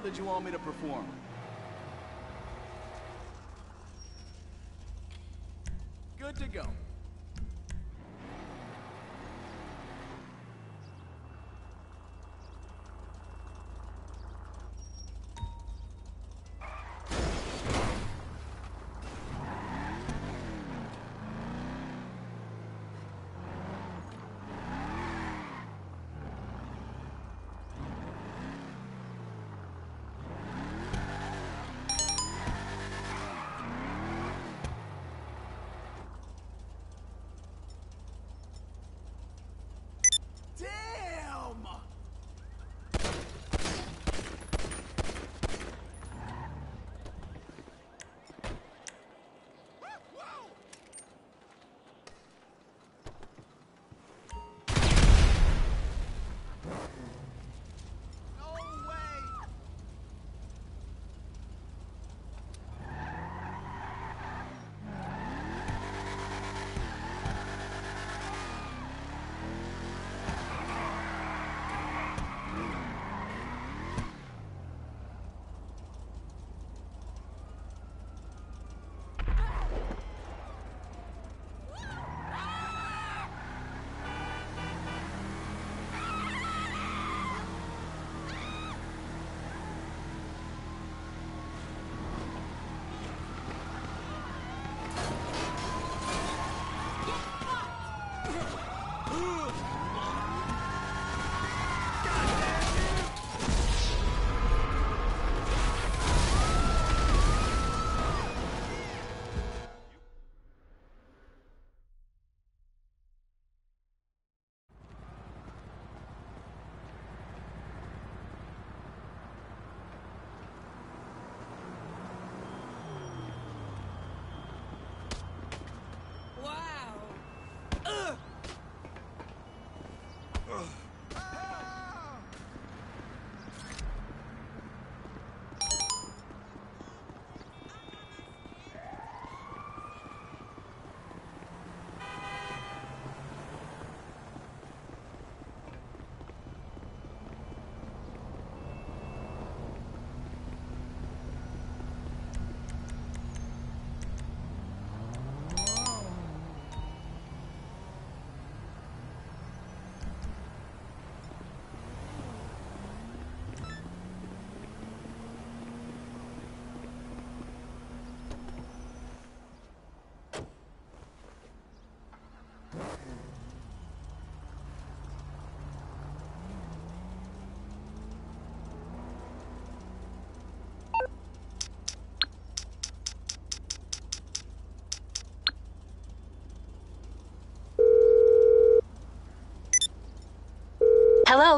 did you want me to perform?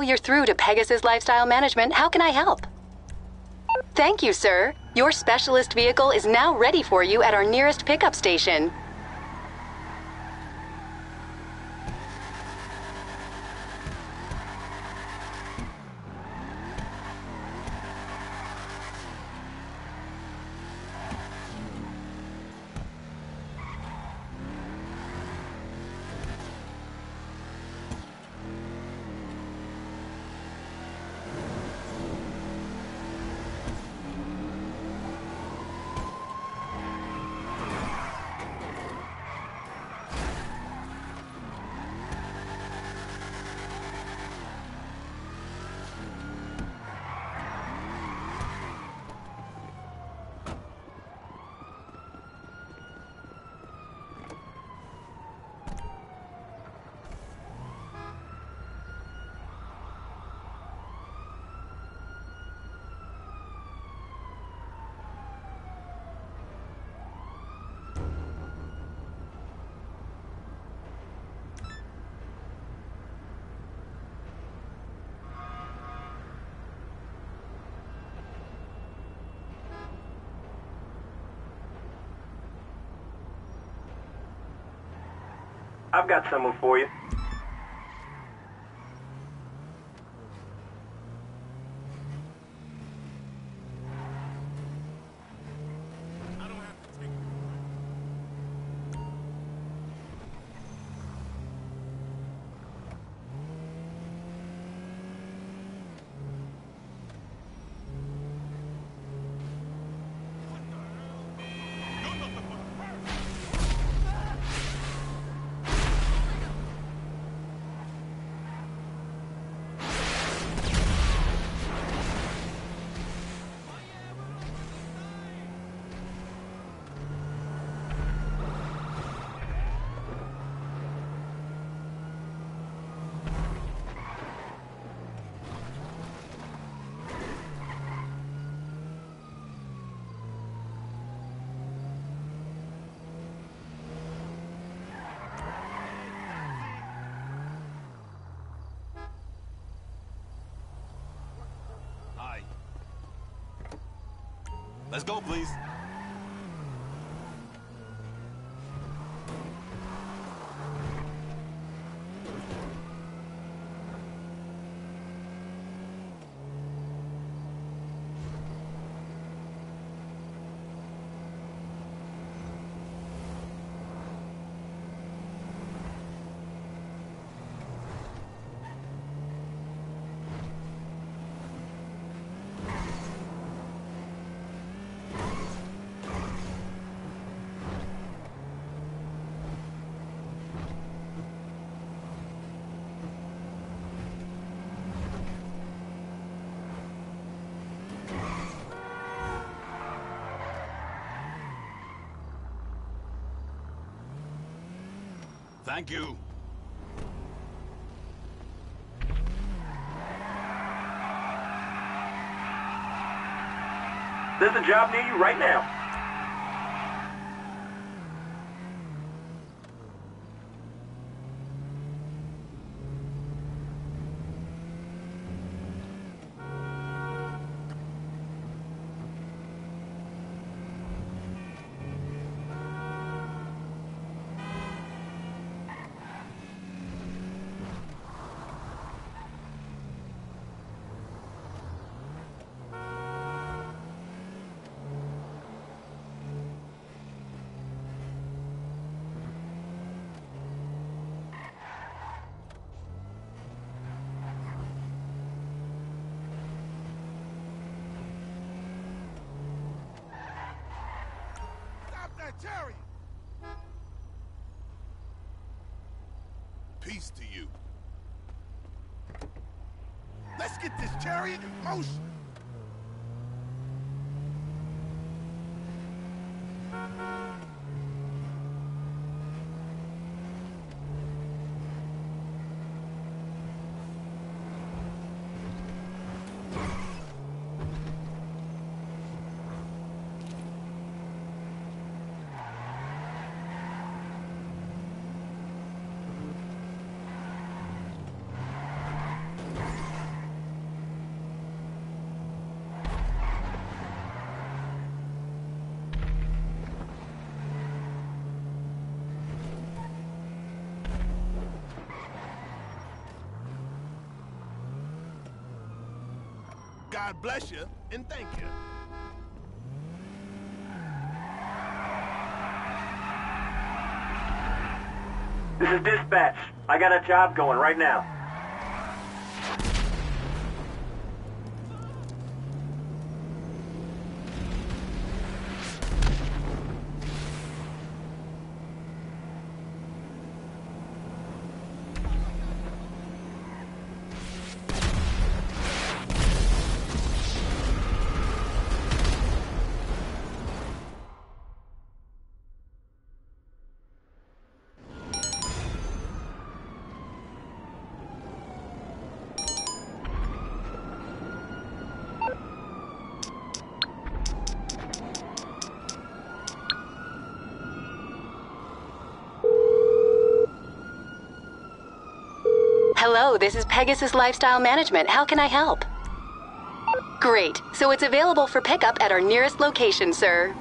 You're through to Pegasus Lifestyle Management. How can I help? Thank you, sir. Your specialist vehicle is now ready for you at our nearest pickup station. I've got someone for you. Go, please. Thank you. There's a job near you right now. Chariot! Peace to you. Let's get this chariot in motion! God bless you and thank you. This is dispatch. I got a job going right now. This is Pegasus Lifestyle Management. How can I help? Great. So it's available for pickup at our nearest location, sir.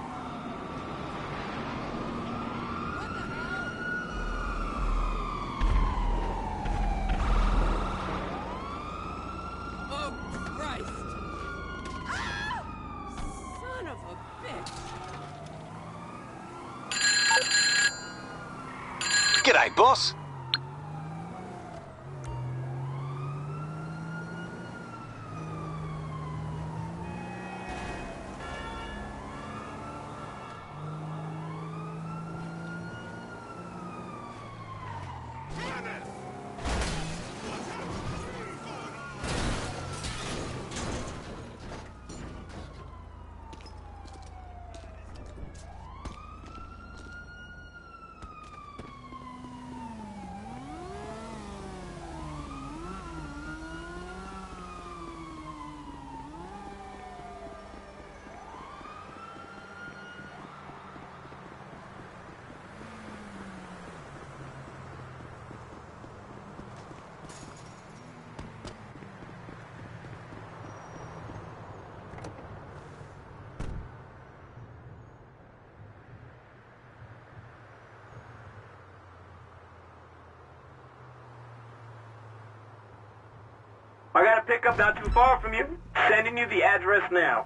Not too far from you. Sending you the address now.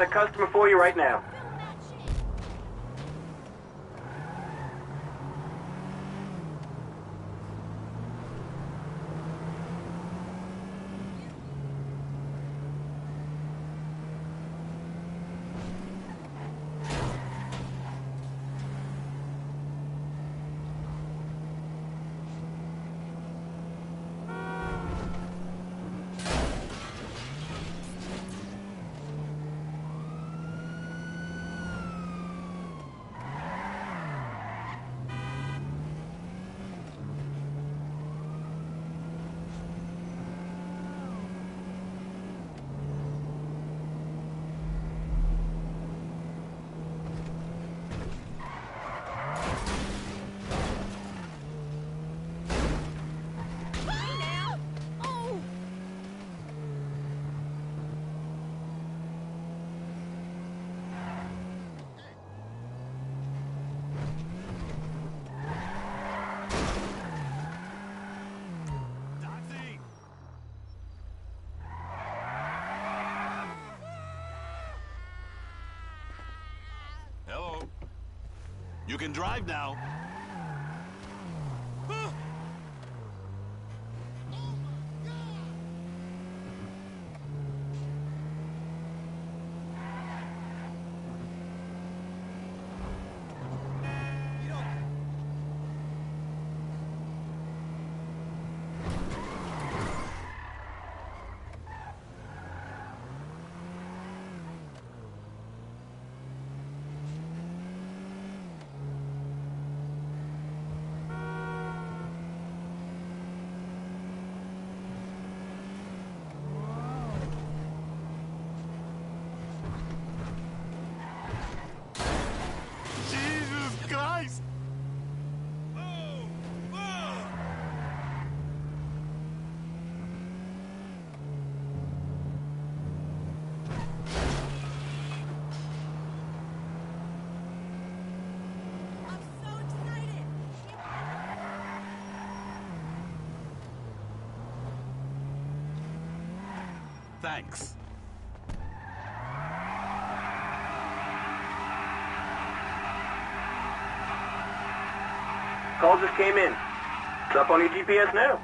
Got a customer for you right now. Hey now! Oh! Taxi! Hello. You can drive now. Call just came in. It's up on your GPS now.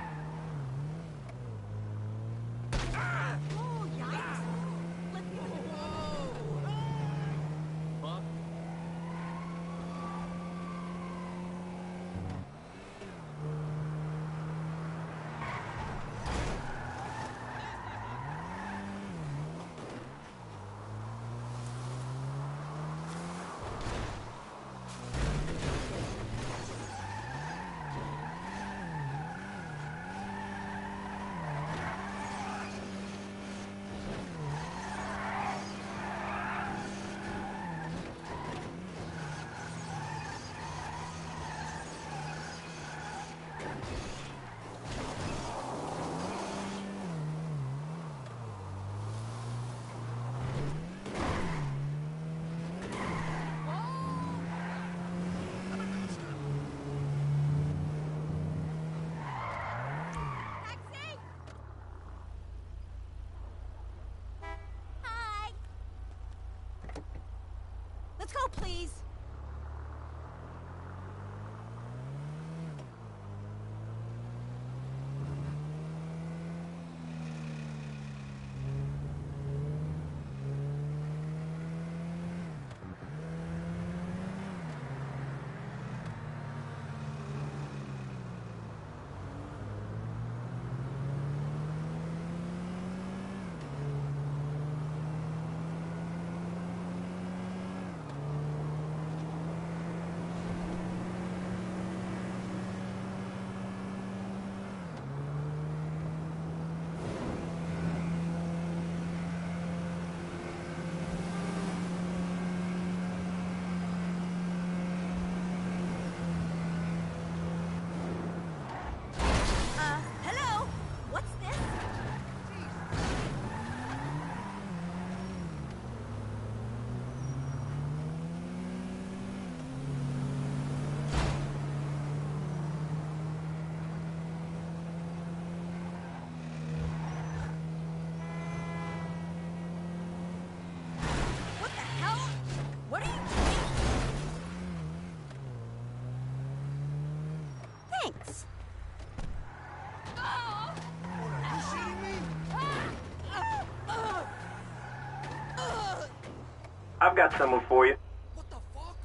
Got someone for you. What the fuck?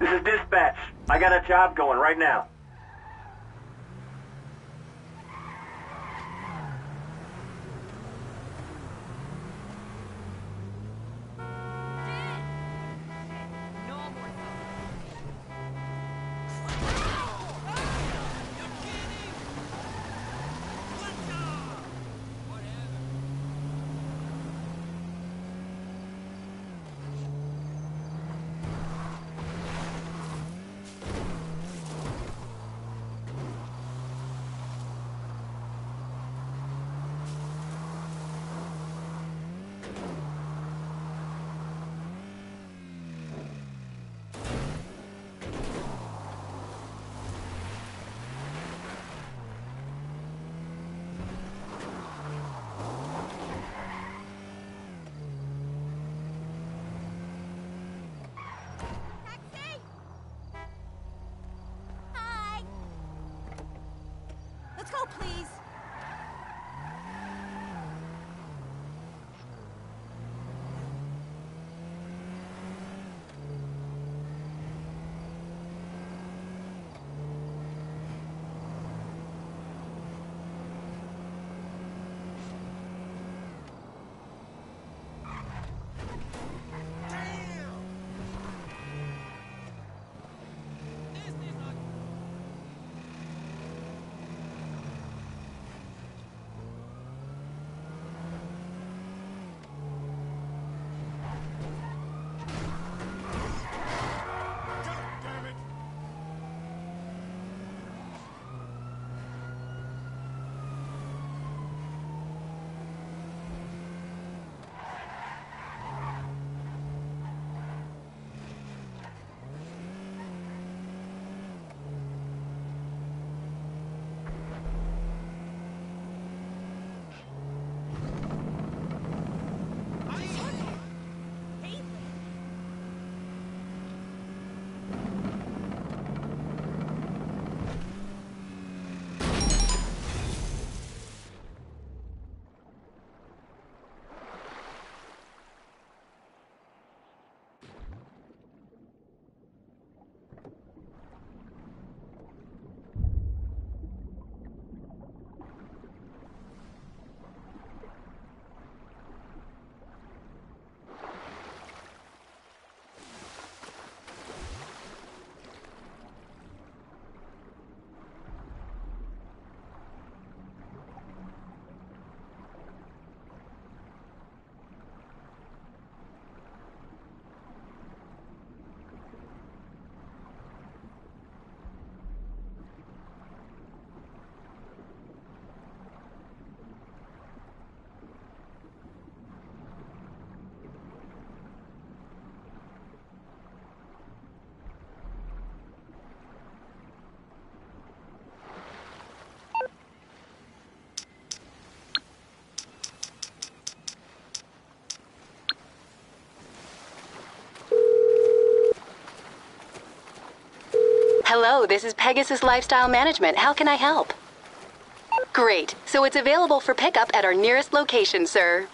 This is dispatch. I got a job going right now. Hello, this is Pegasus Lifestyle Management. How can I help? Great. So it's available for pickup at our nearest location, sir.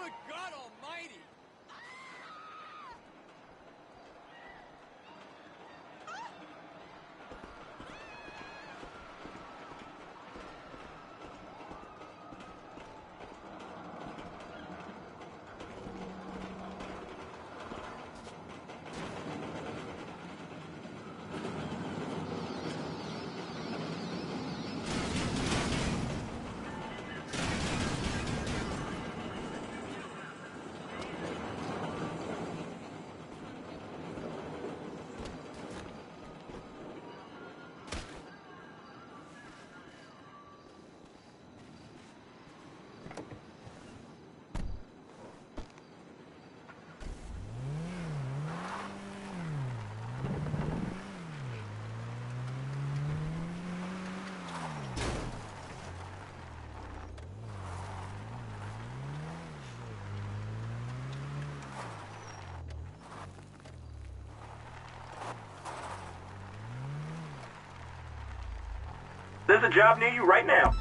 Good God Almighty! There's a job near you right now.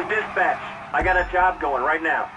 Is dispatch. I got a job going right now.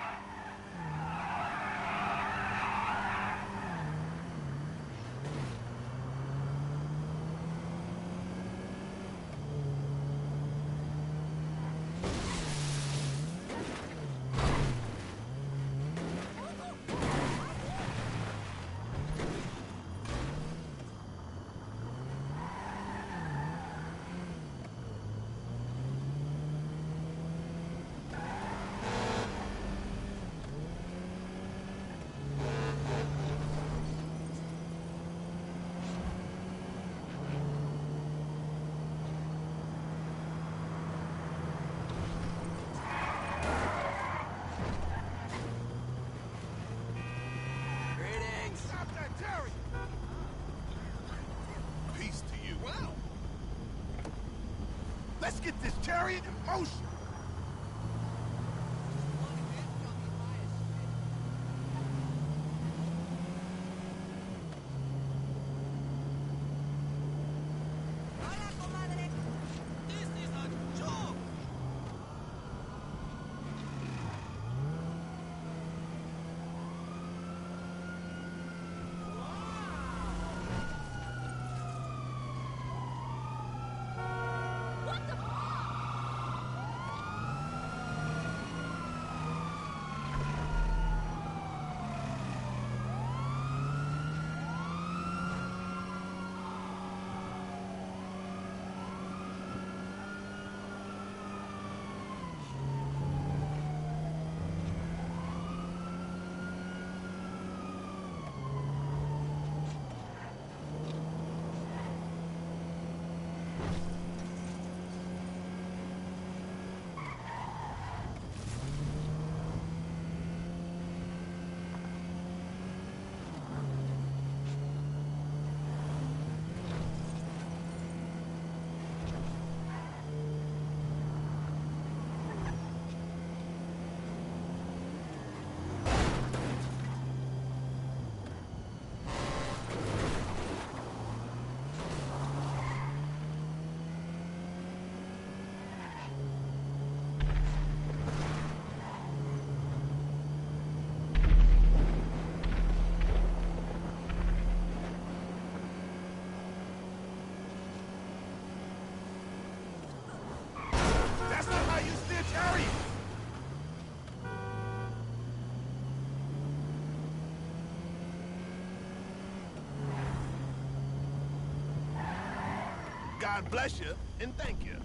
God bless you and thank you.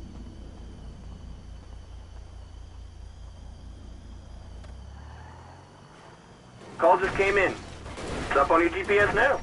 Call just came in. It's up on your GPS now.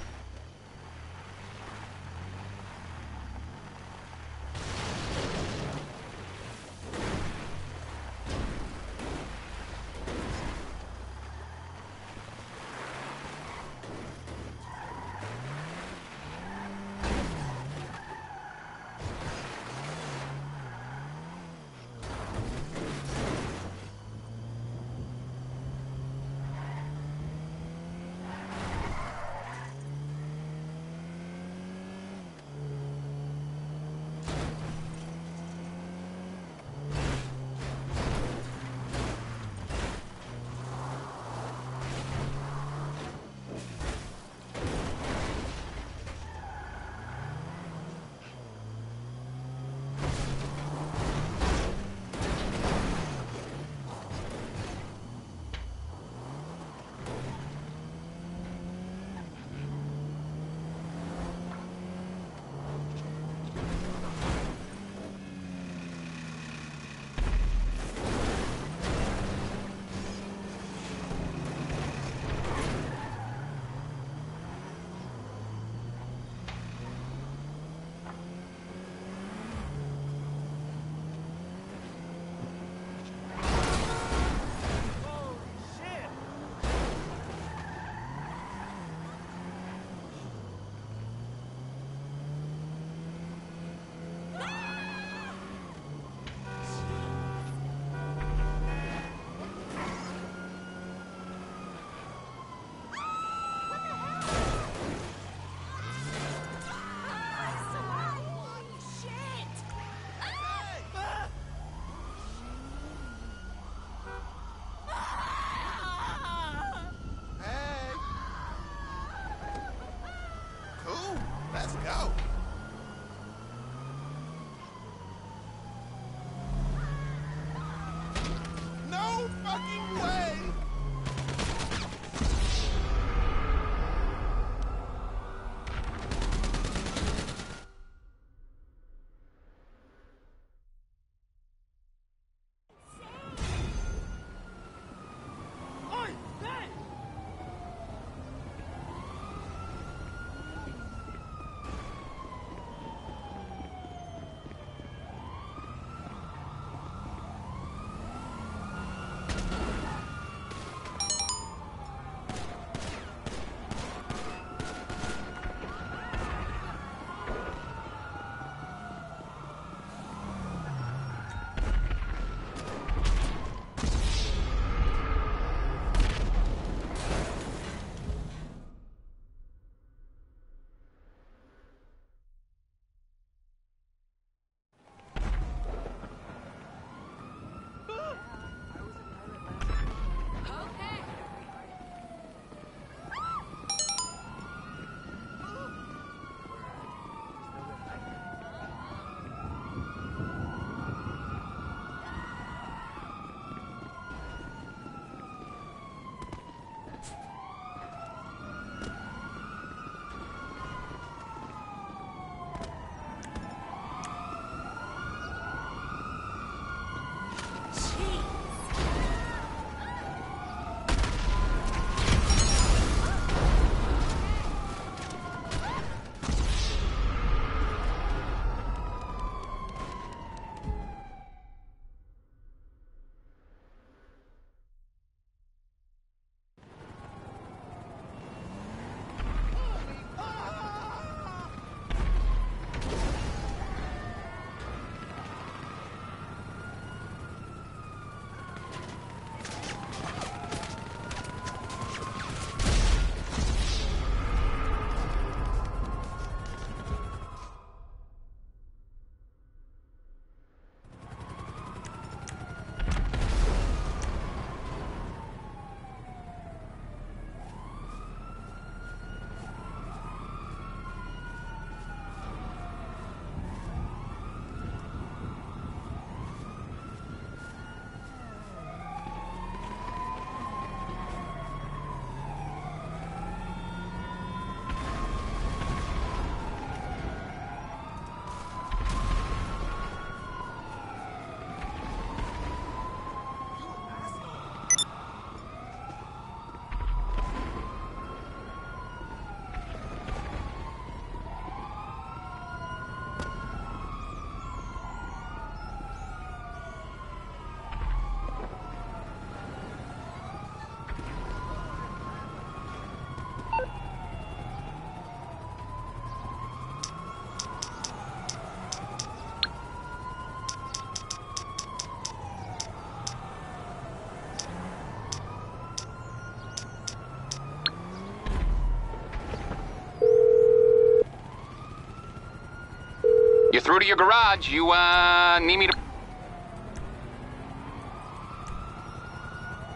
Through to your garage. You, uh, need me to...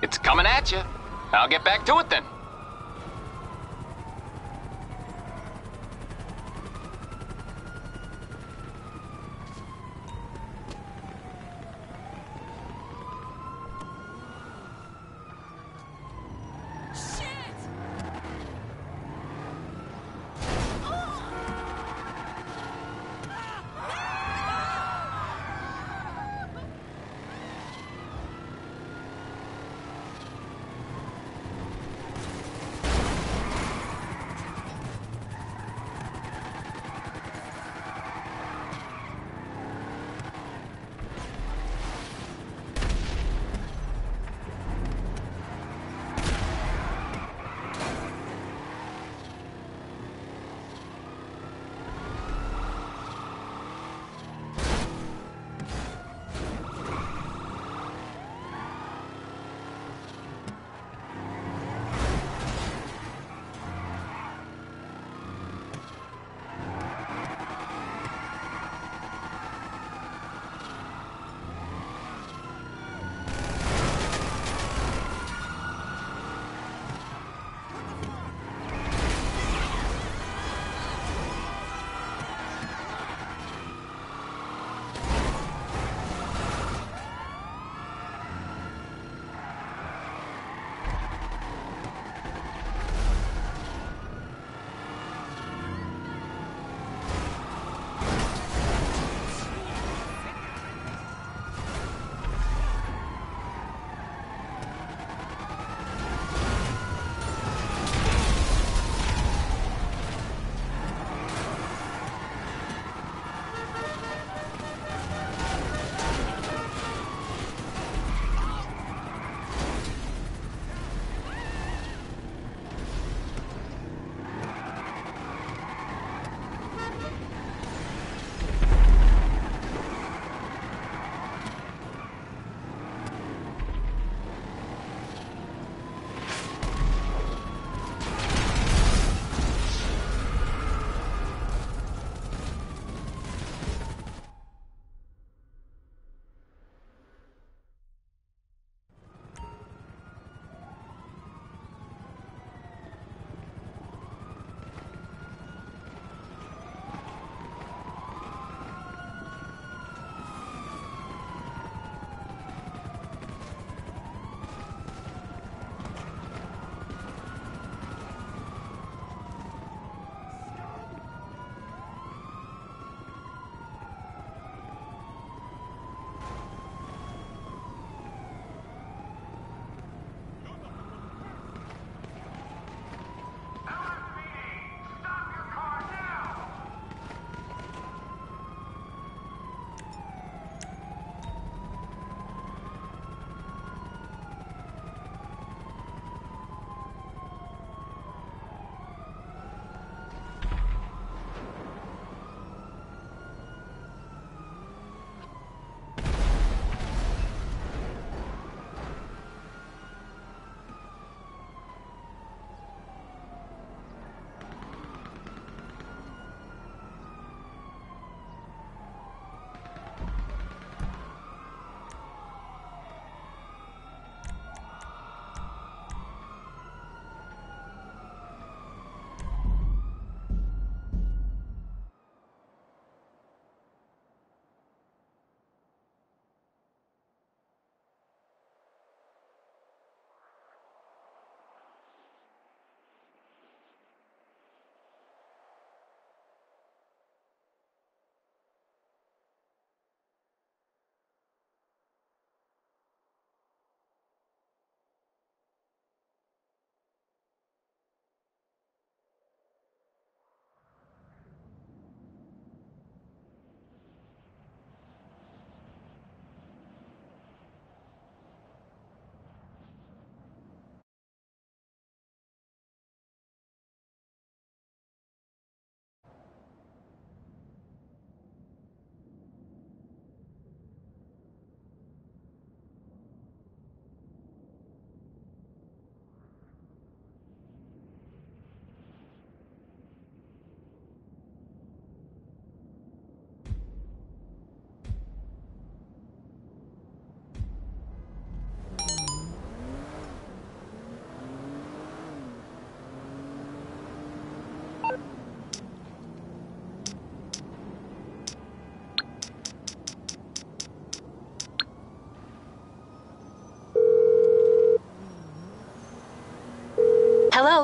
It's coming at you. I'll get back to it then.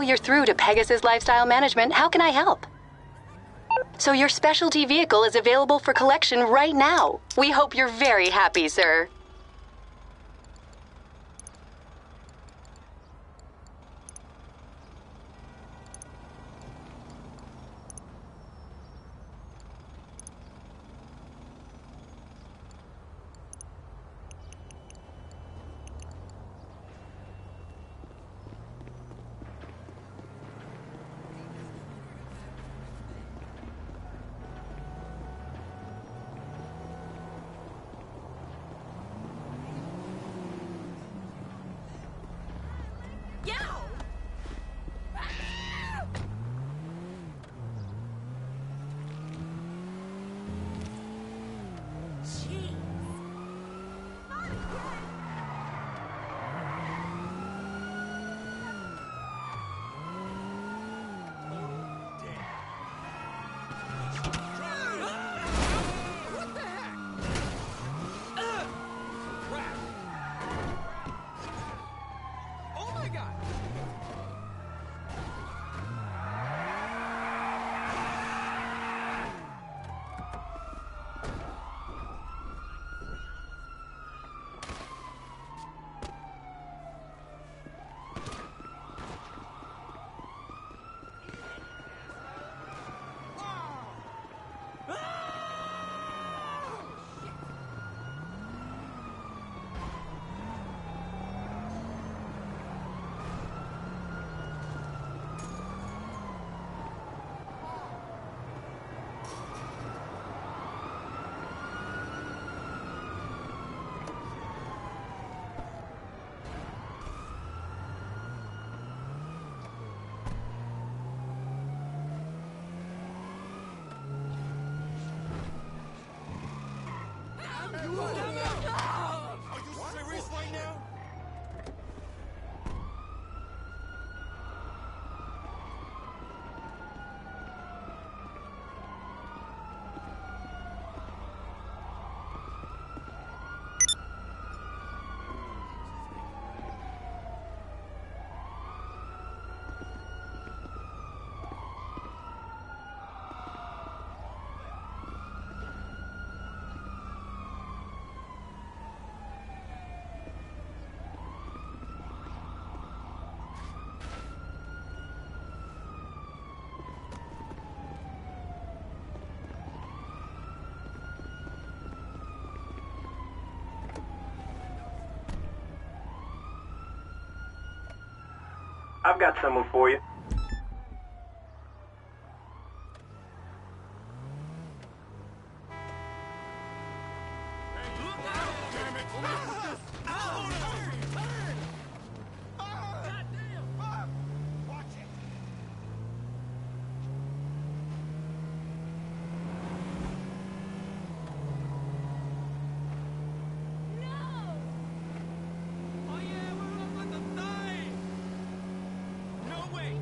You're through to Pegasus Lifestyle Management. How can I help? So, your specialty vehicle is available for collection right now. We hope you're very happy, sir. I've got someone for you. No way!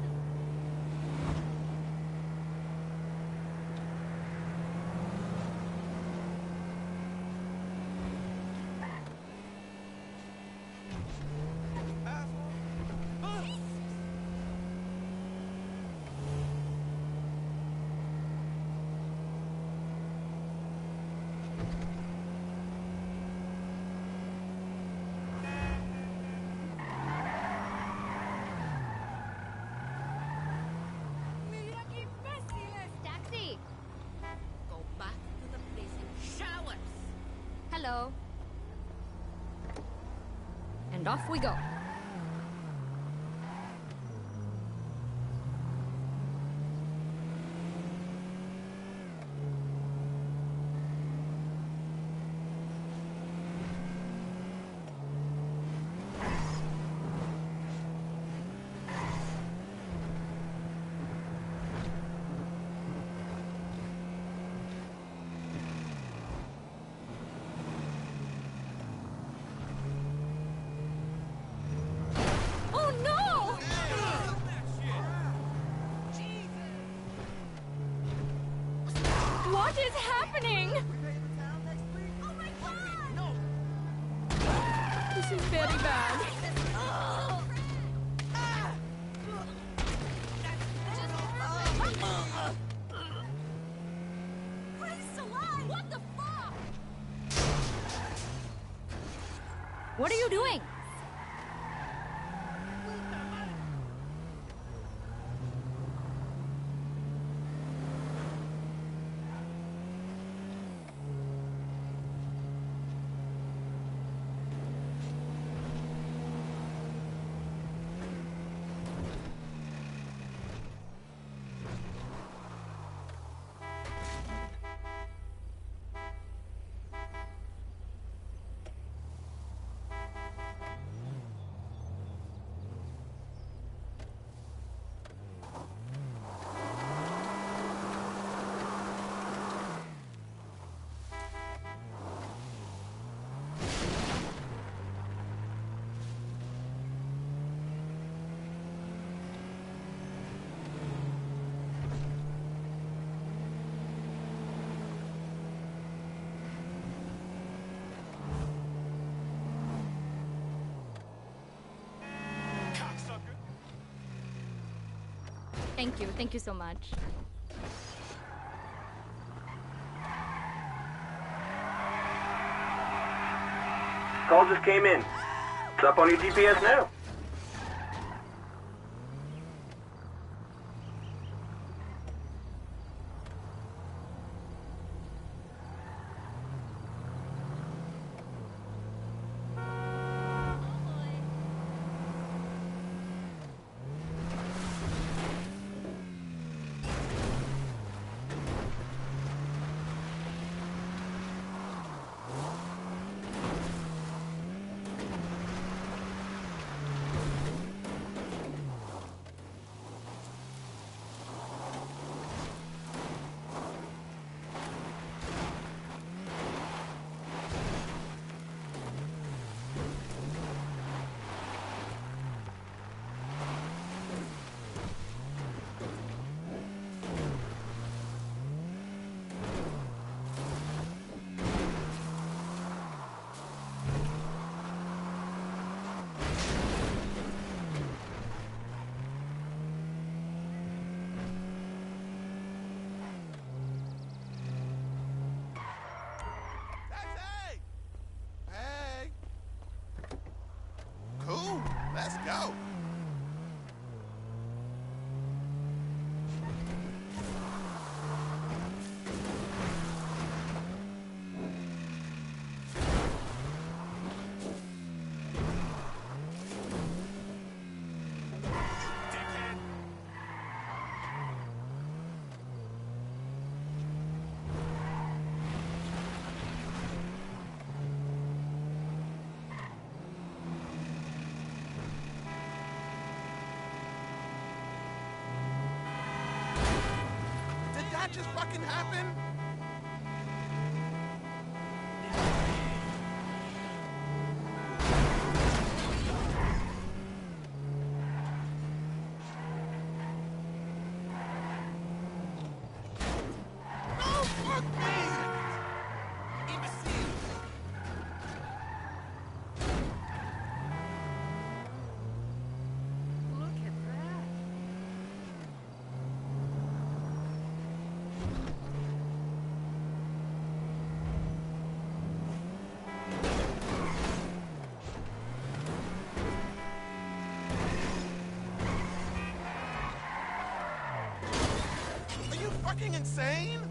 Mira qué imbéciles. Taxi! Go back to the prison showers. Hello. And off we go. Thank you. Thank you so much. Call just came in. It's up on your GPS now. Just happen? Fucking insane?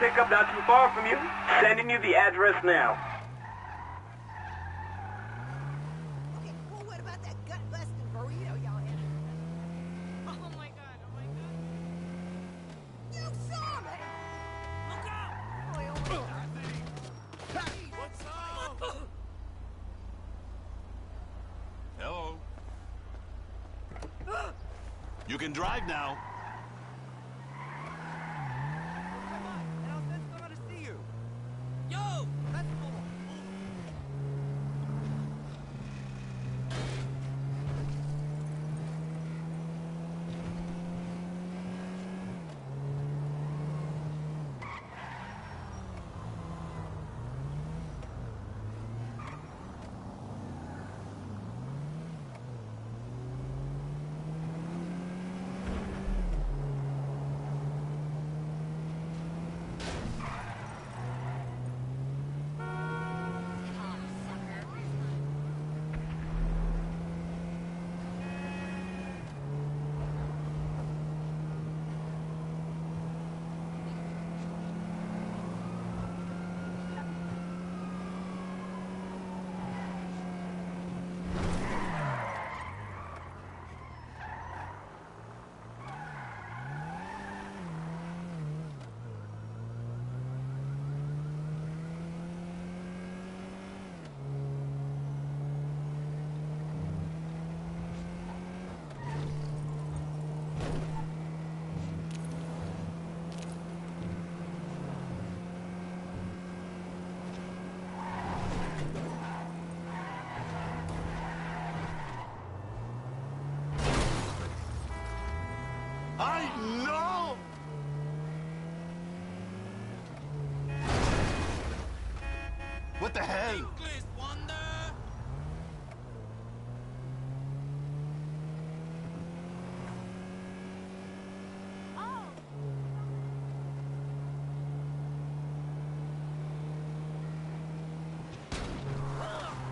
Pickup not too far from you. Sending you the address now. Oh my god, oh my god. You saw! Look out! What's up? Hello. You can drive now.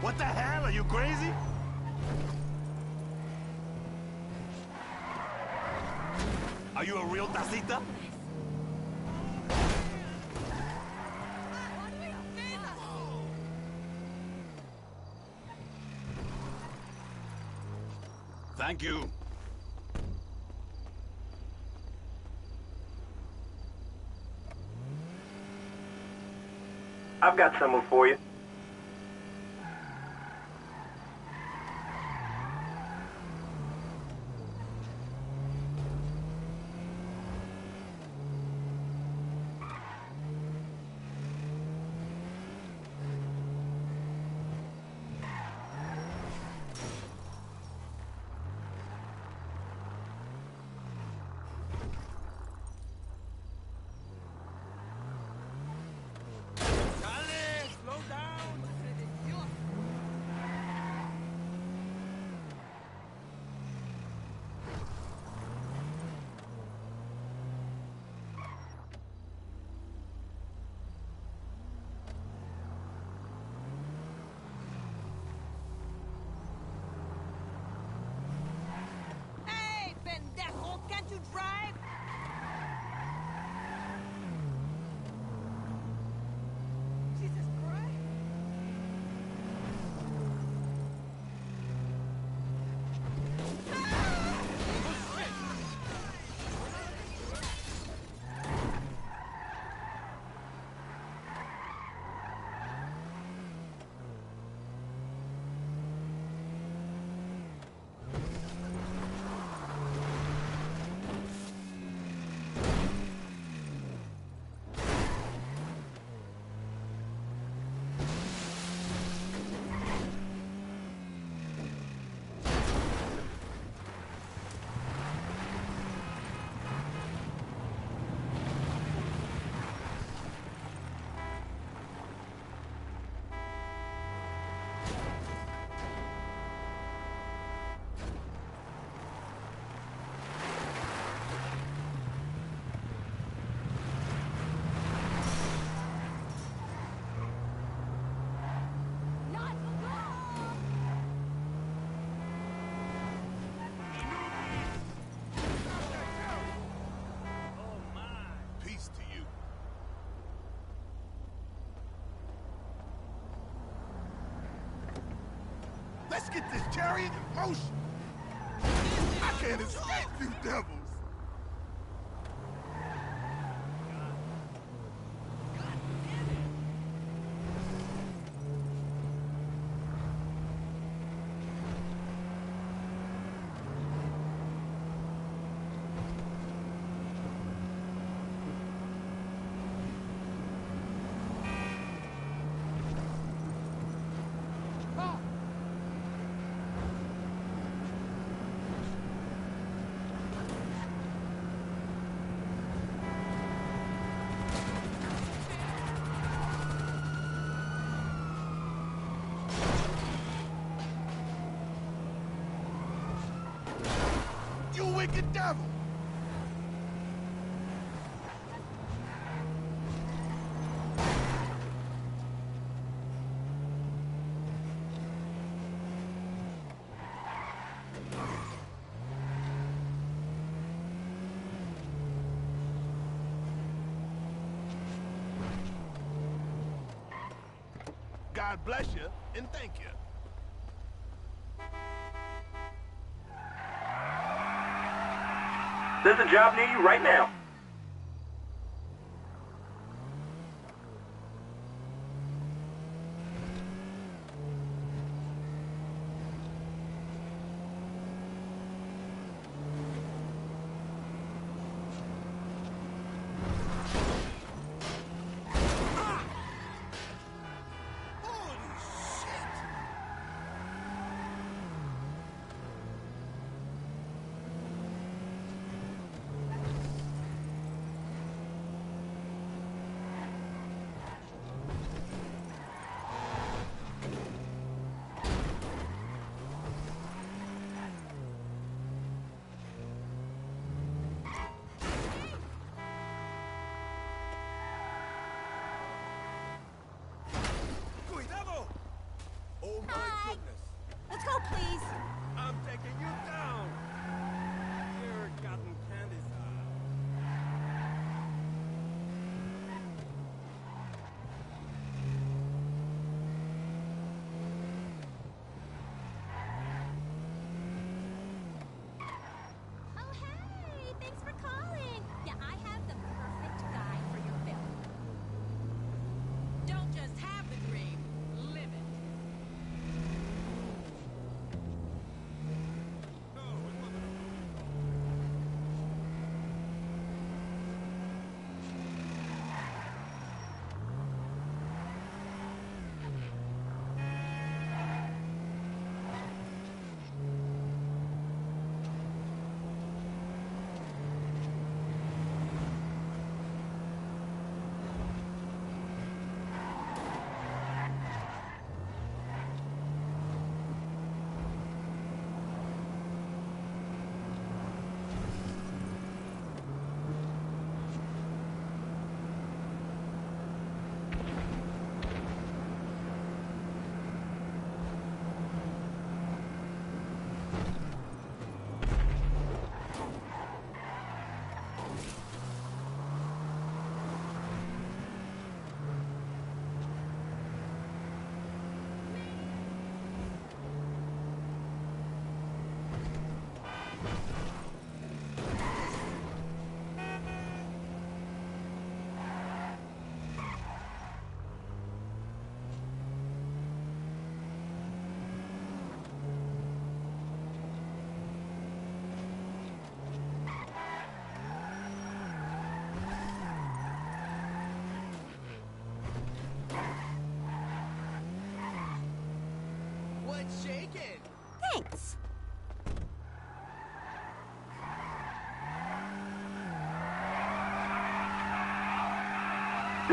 What the hell? Are you crazy? Are you a real tacita? Thank you. I've got someone for you. Get this chariot in motion. I can't escape you, devil. God bless you and thank you. There's a job near you right now.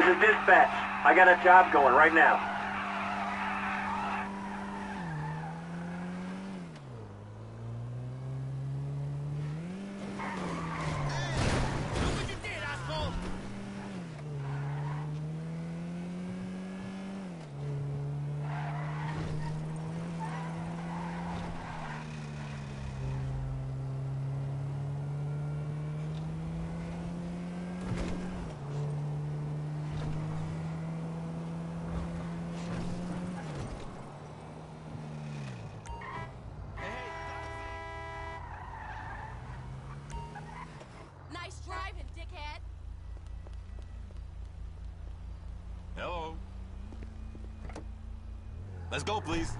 Is dispatch. I got a job going right now. Look what you did, asshole! Let's go, please.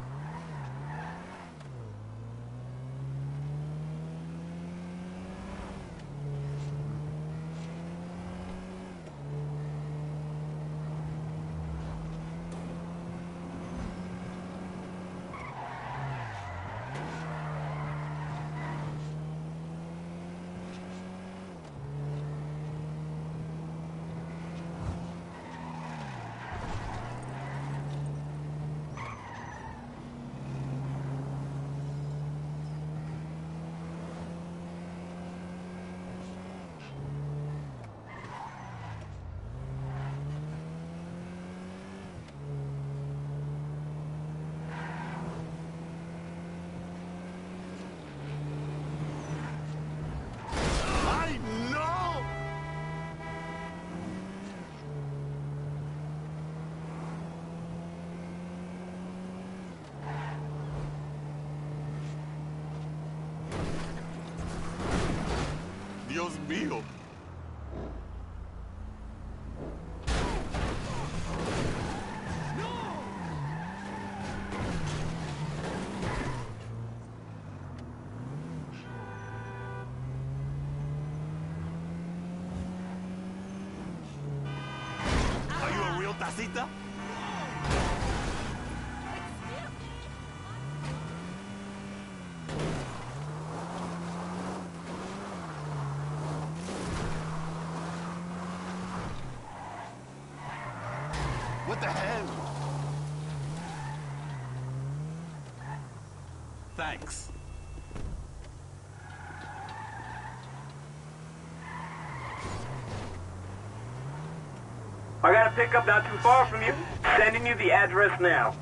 I know! Dios What the hell? Thanks. I got a pickup not too far from you. Sending you the address now.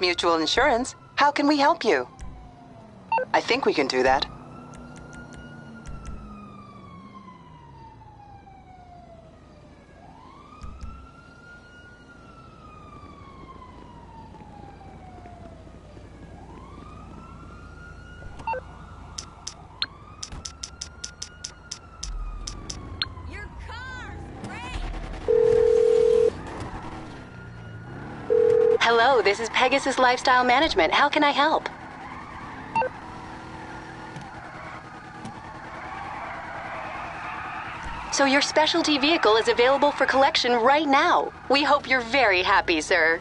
Mutual Insurance. How can we help you? I think we can do that. Your car's great! Hello, this is Pegasus Lifestyle Management. How can I help? So your specialty vehicle is available for collection right now. We hope you're very happy, sir.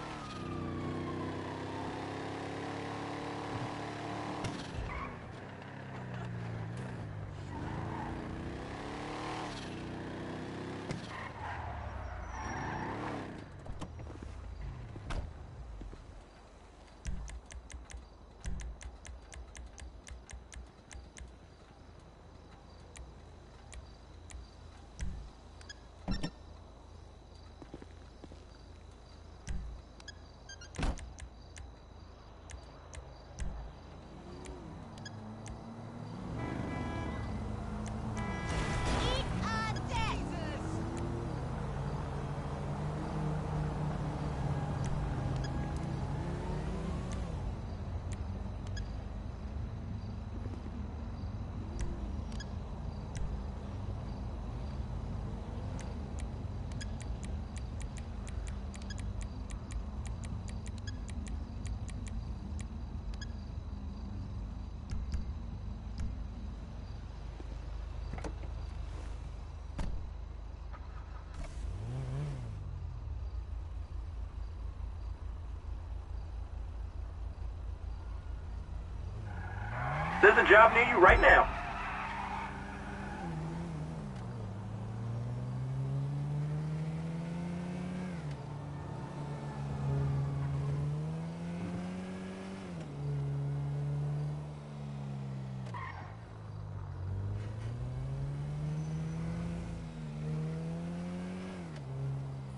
There's a job near you right now.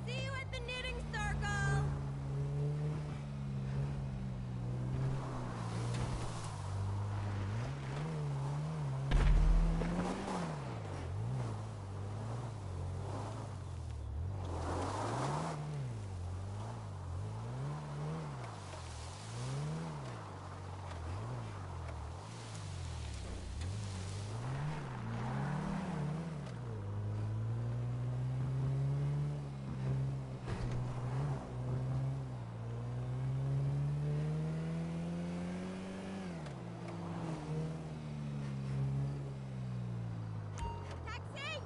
See you at the knitting circle! Taxi!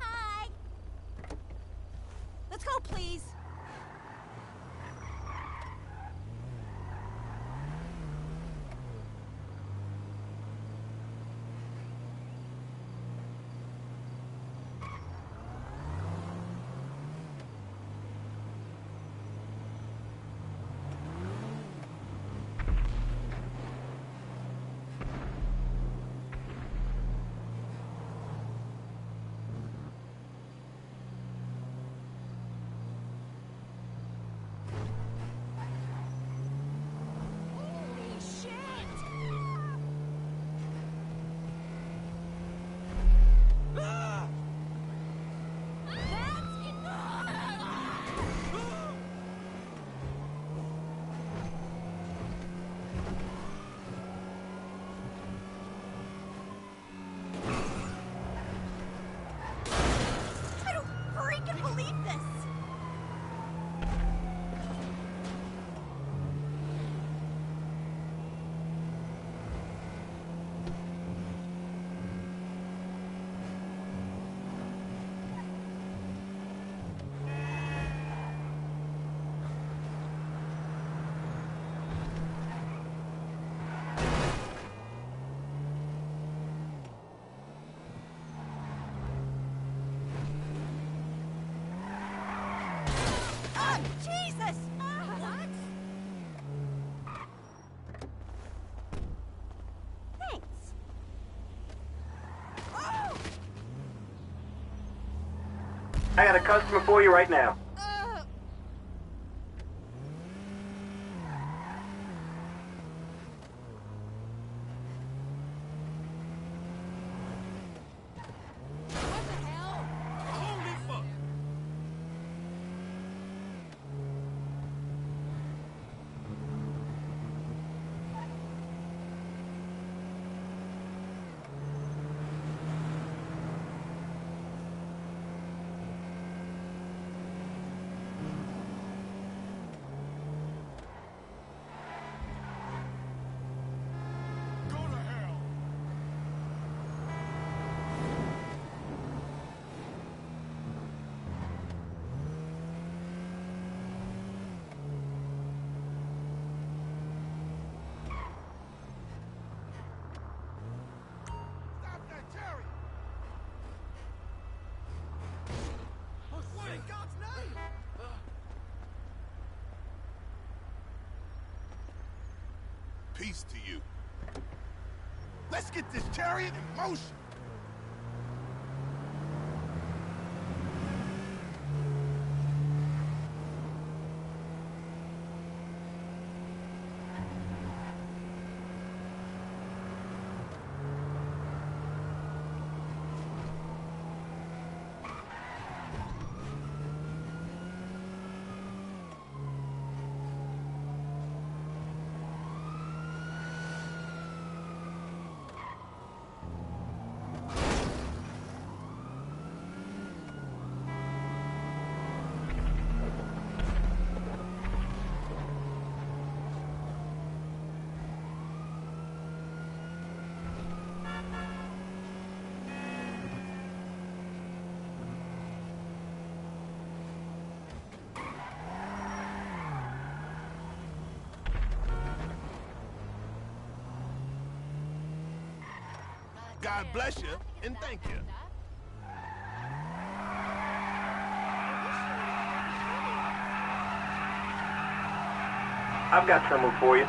Hi! Let's go, please! I got a customer for you right now. Uh, what the hell? Holy fuck! Go to hell! Stop that, Jerry! What in God's name? Peace to you. Let's get this chariot God bless you and thank you. I've got someone for you.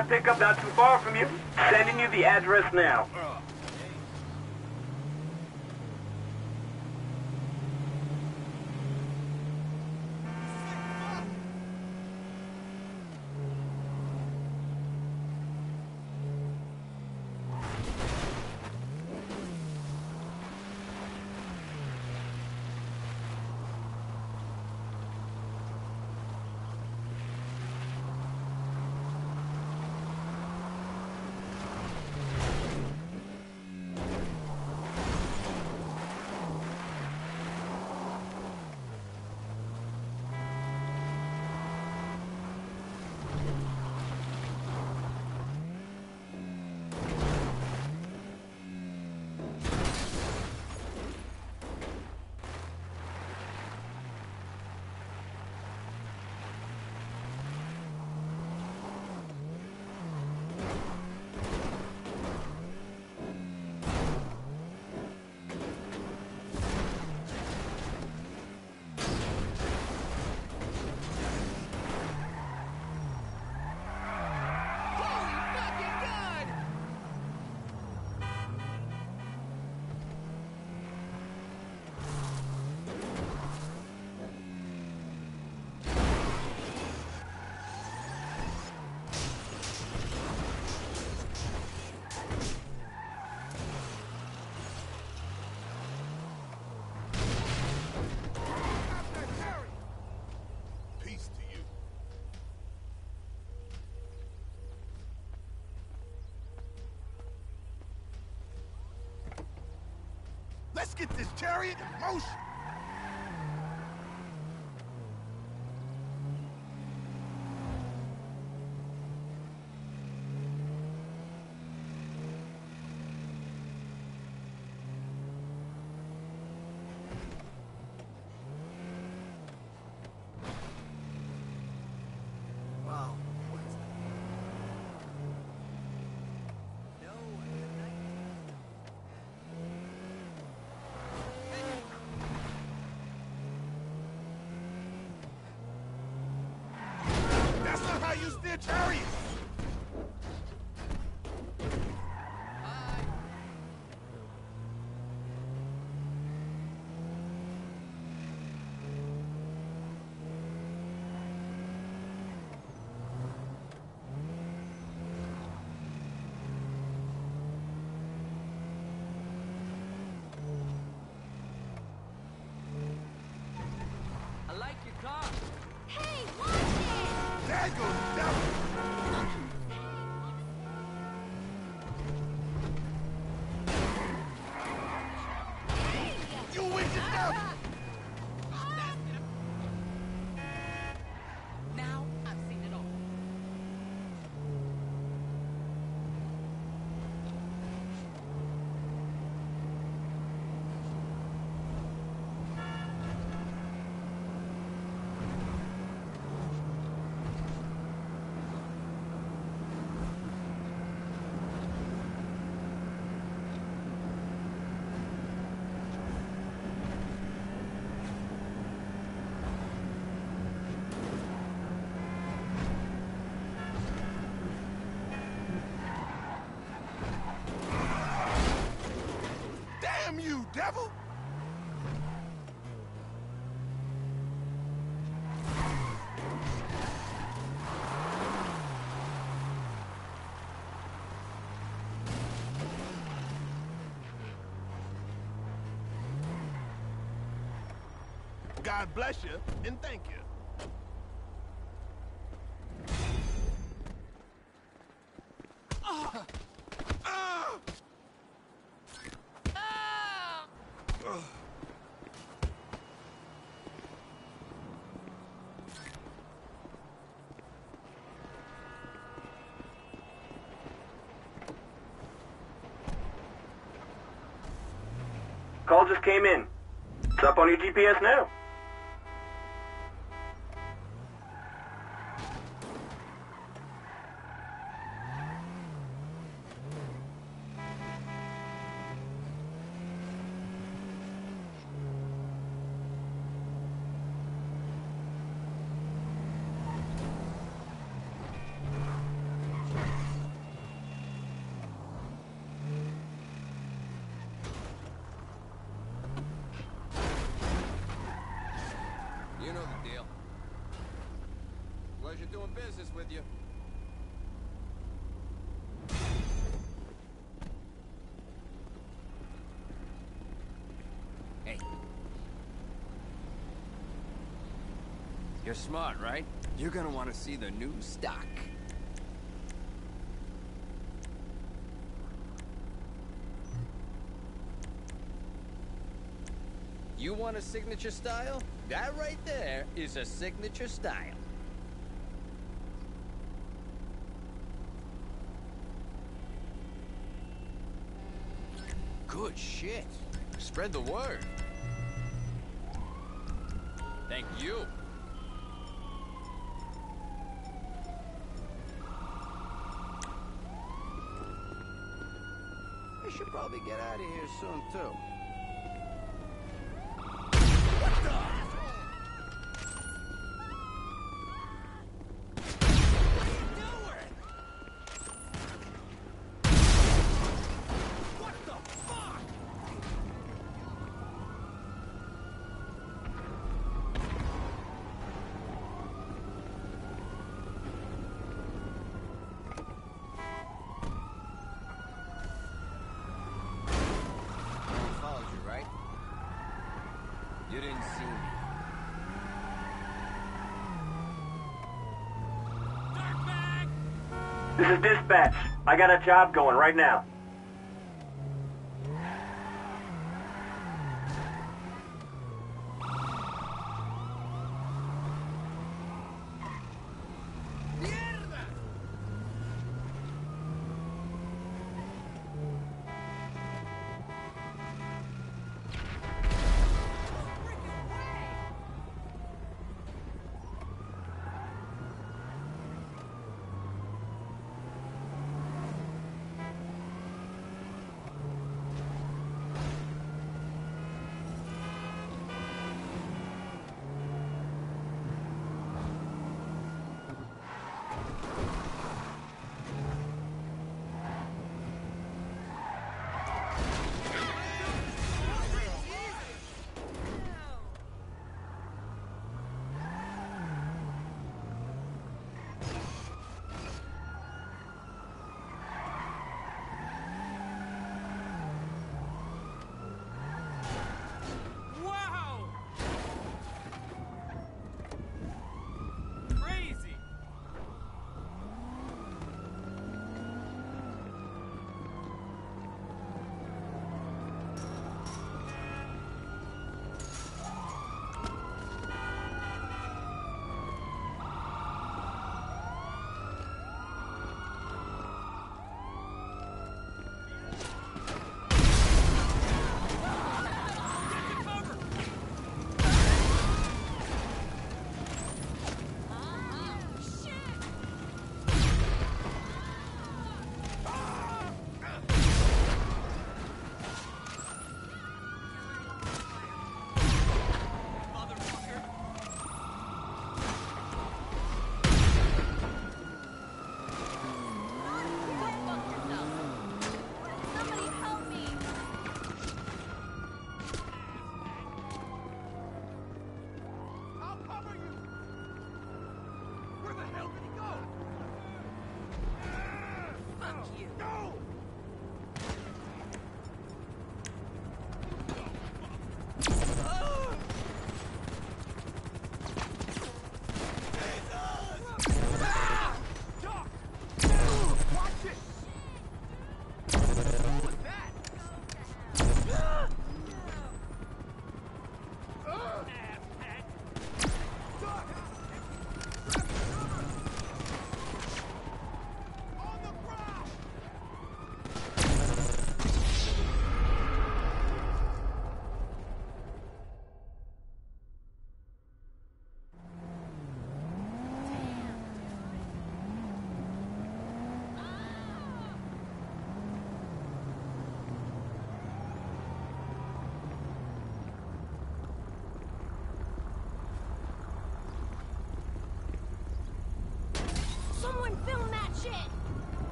A pickup not too far from you. Sending you the address now. Peace to you. Let's get this chariot in motion. God bless you and thank you. Call just came in. It's up on your GPS now. You're smart, right? You're gonna want to see the new stock. You want a signature style? That right there is a signature style. Good shit. Spread the word. Thank you. Get out of here soon, too. This is dispatch. I got a job going right now.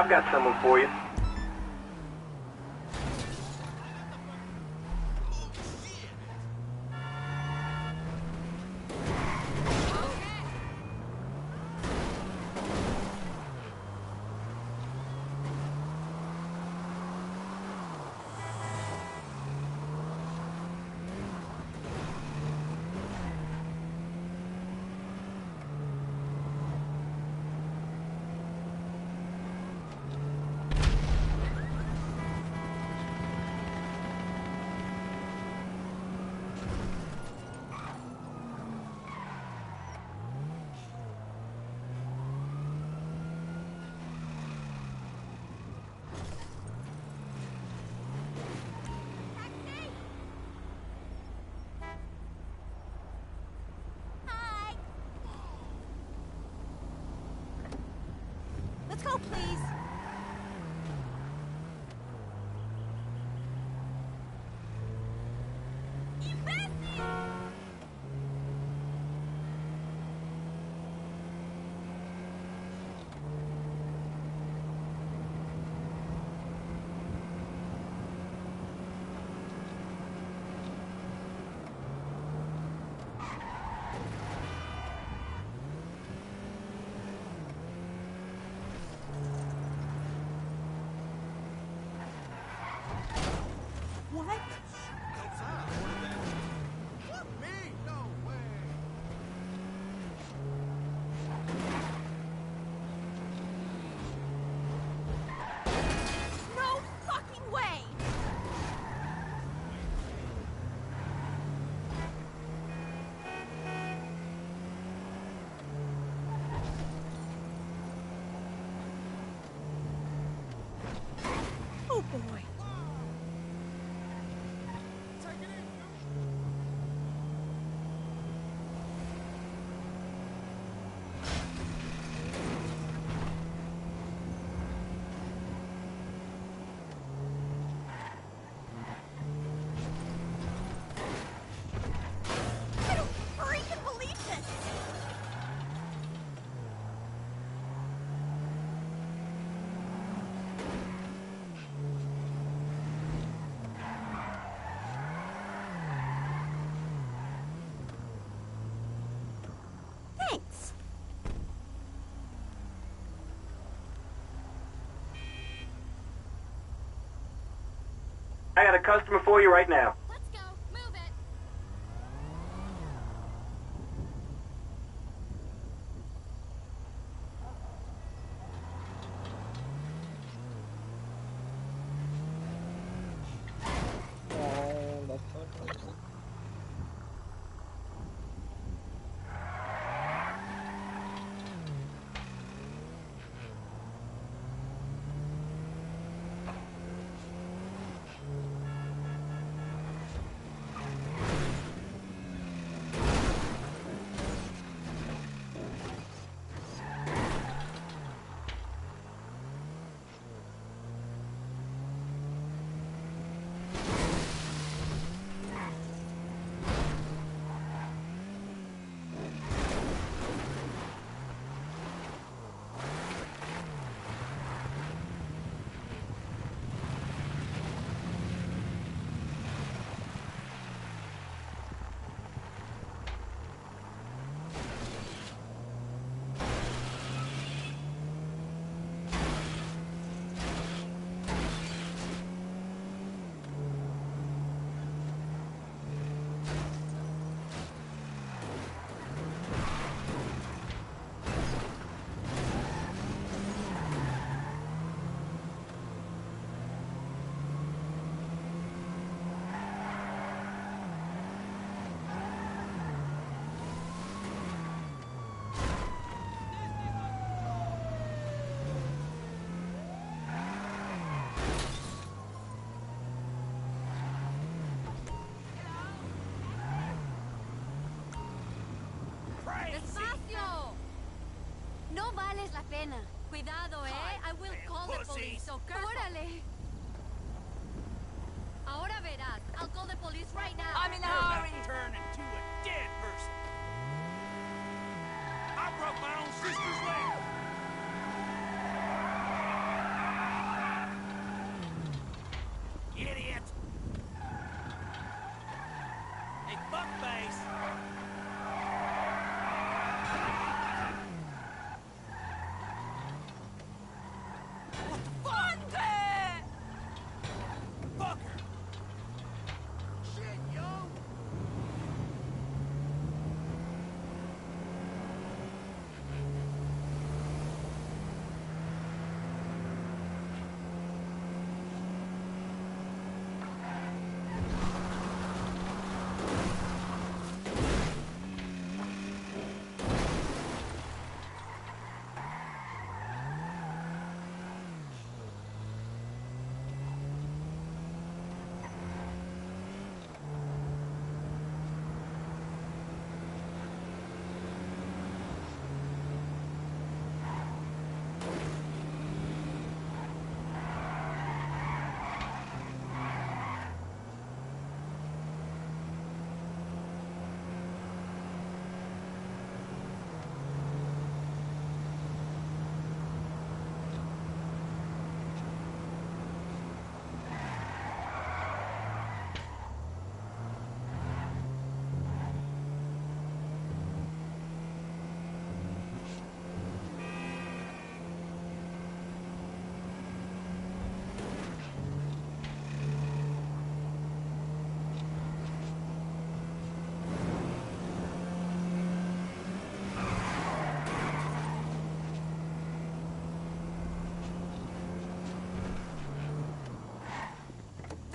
I've got someone for you. please. I got a customer for you right now.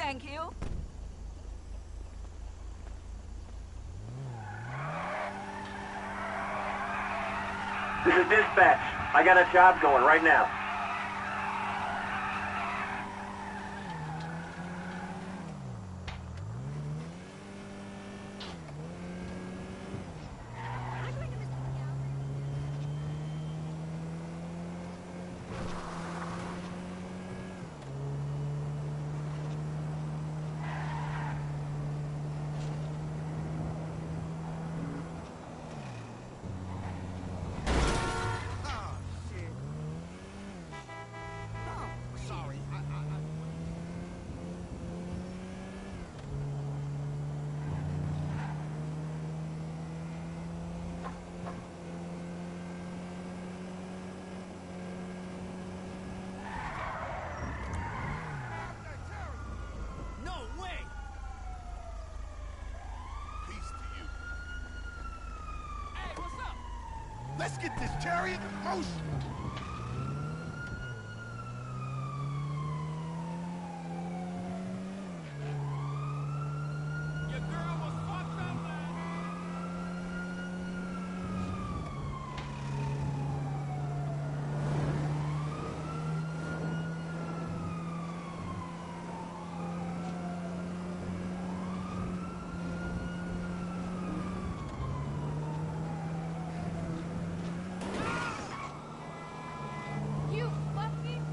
Thank you. This is dispatch. I got a job going right now. Ah, shit. Oh, sorry. I, I, I... No way! Peace to you. Hey, what's up? Let's get this chariot in motion. Your girl was fucked up, man. You fucking...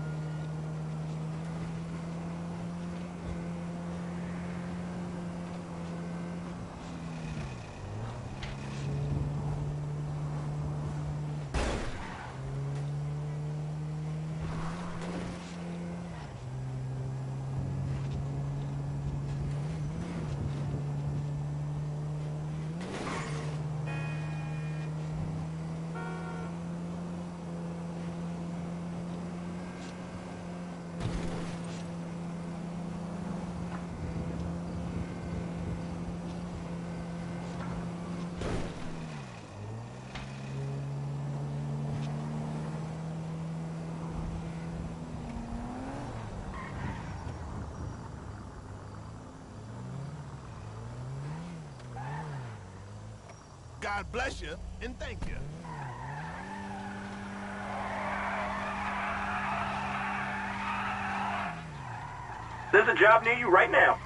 God bless you and thank you. There's a job near you right now.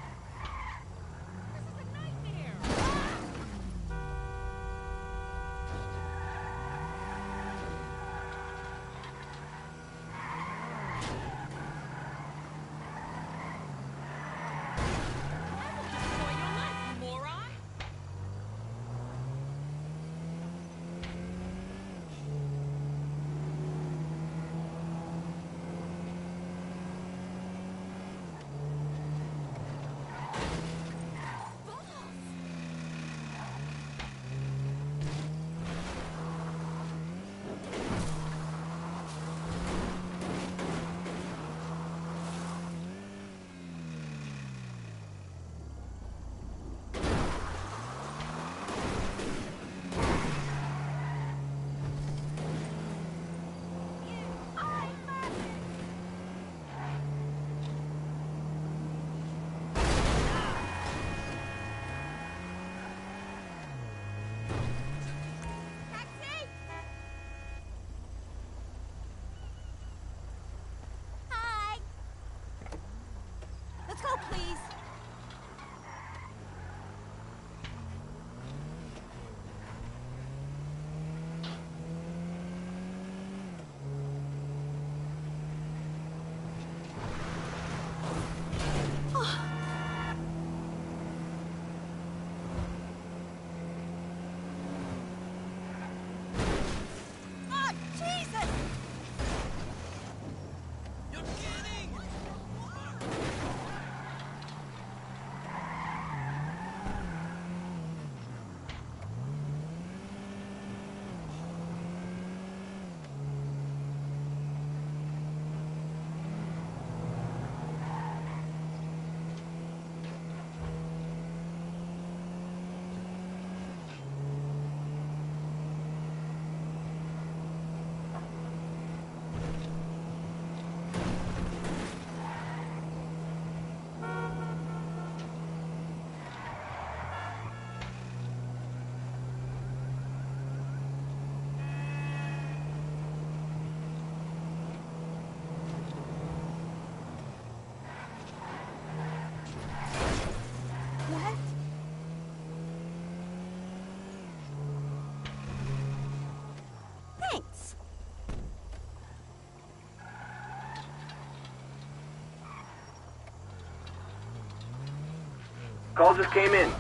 Call just came in.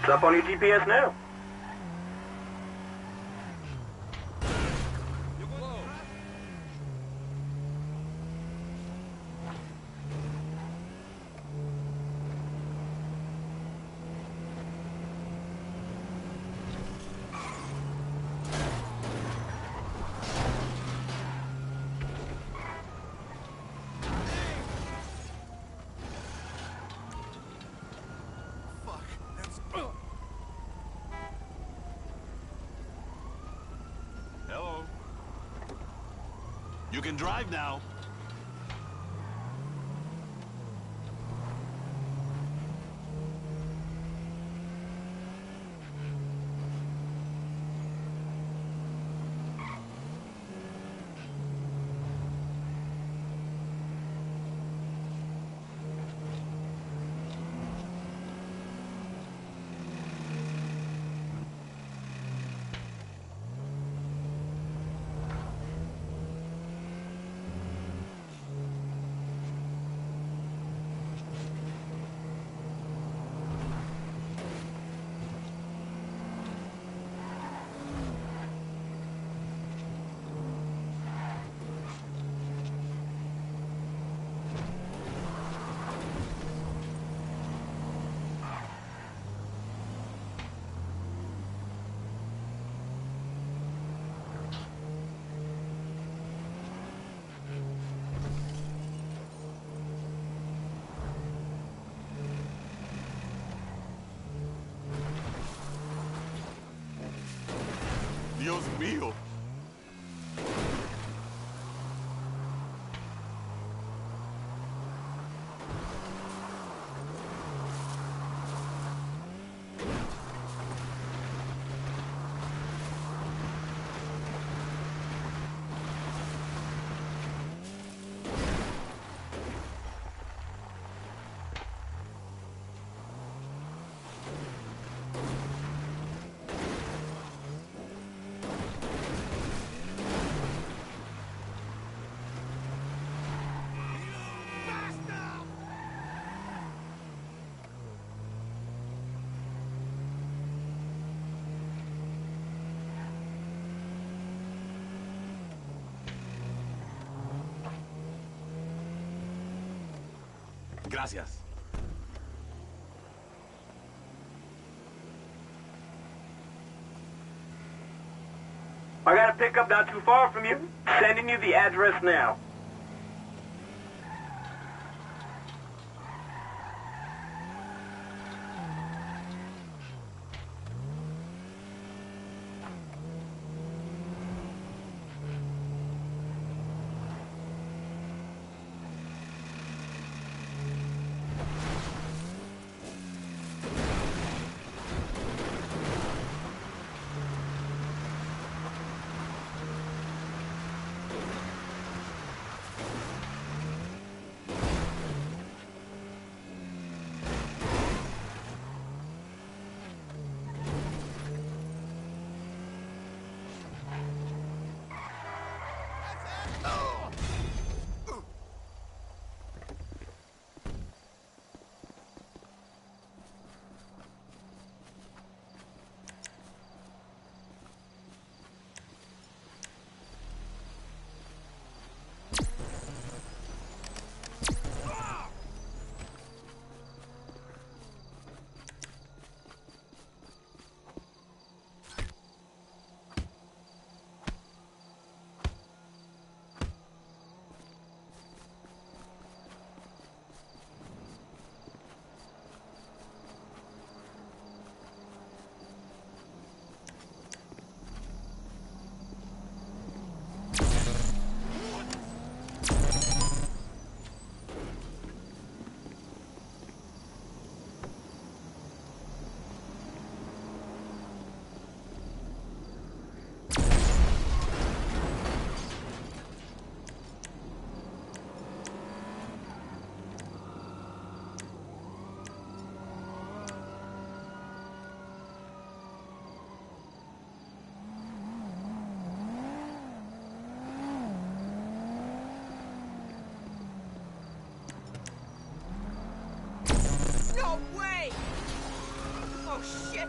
It's up on your GPS now. You can drive now. Dios Gracias. I got a pickup not too far from you. Sending you the address now. your way! Oh shit!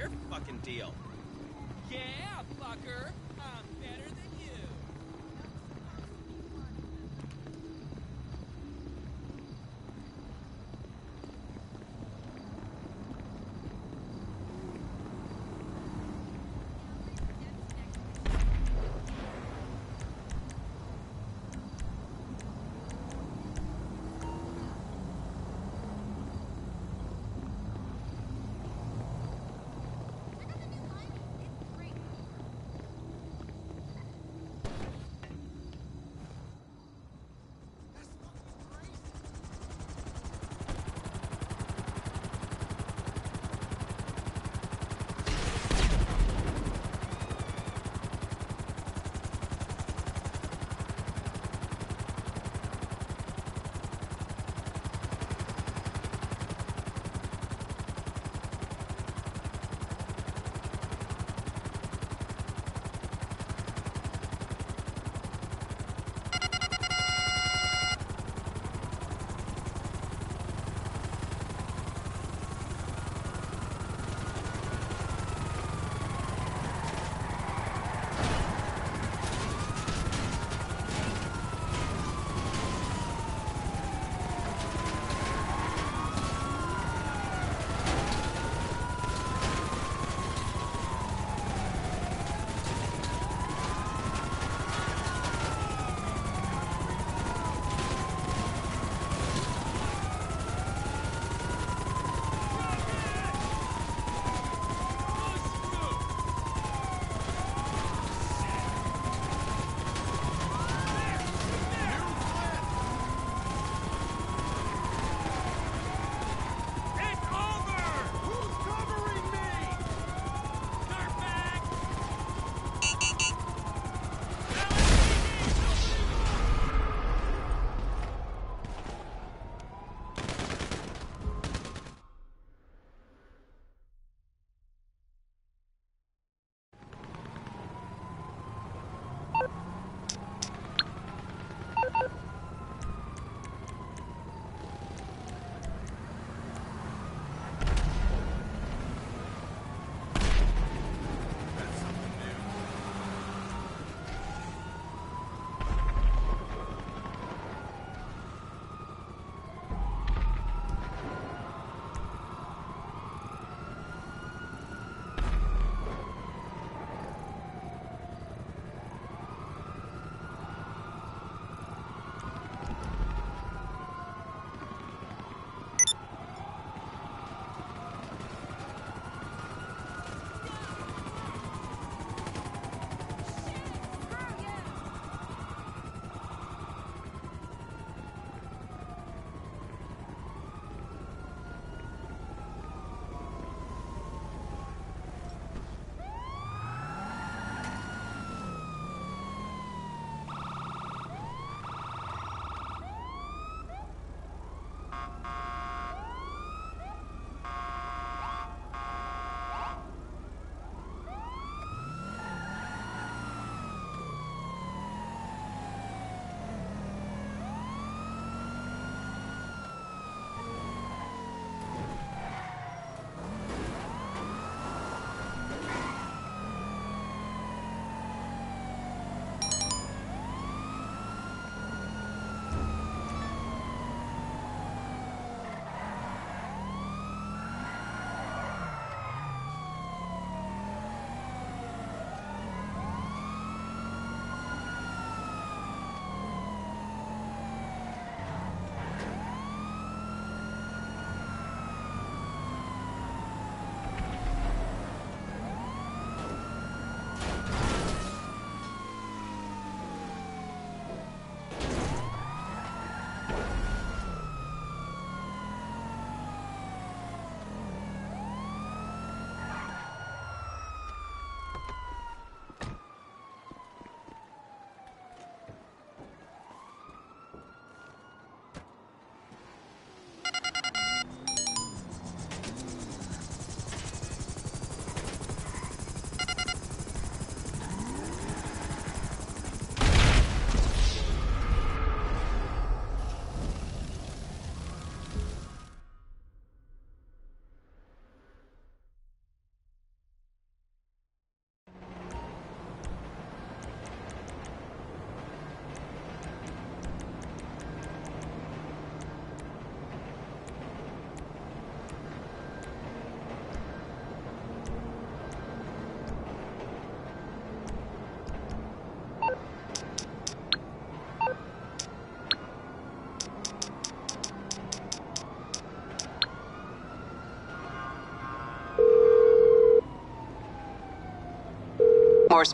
your fucking deal? Yeah,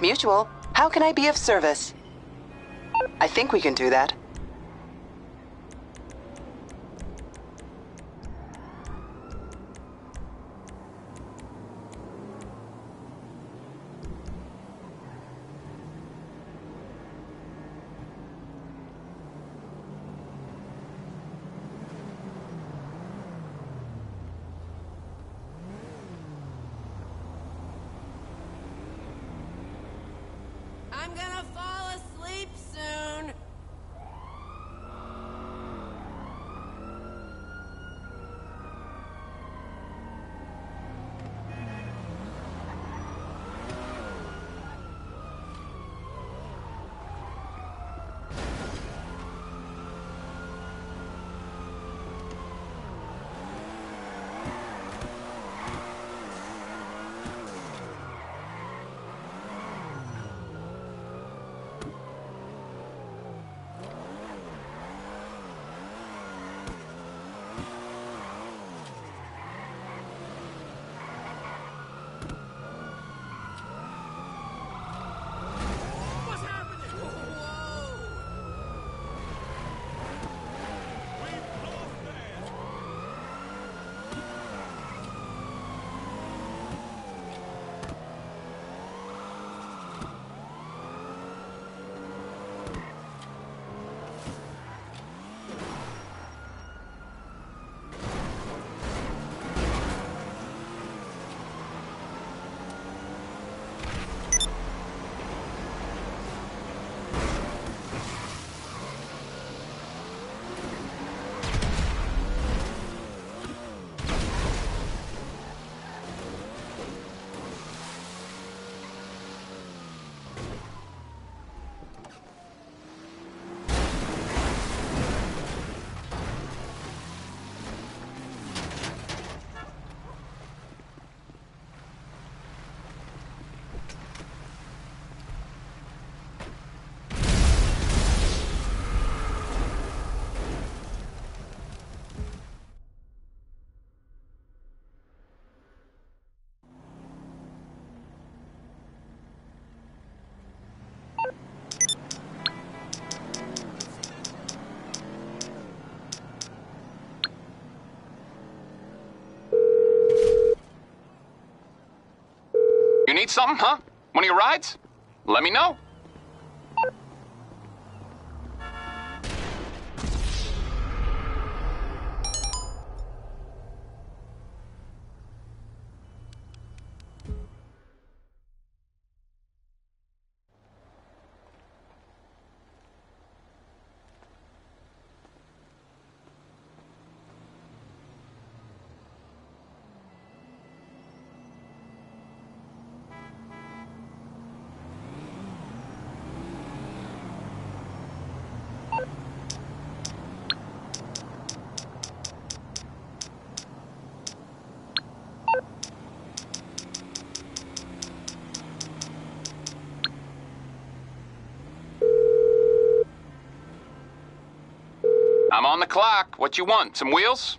Mutual. How can I be of service? I think we can do that. Need something, huh? One of your rides? Let me know. I'm on the clock. What you want? Some wheels?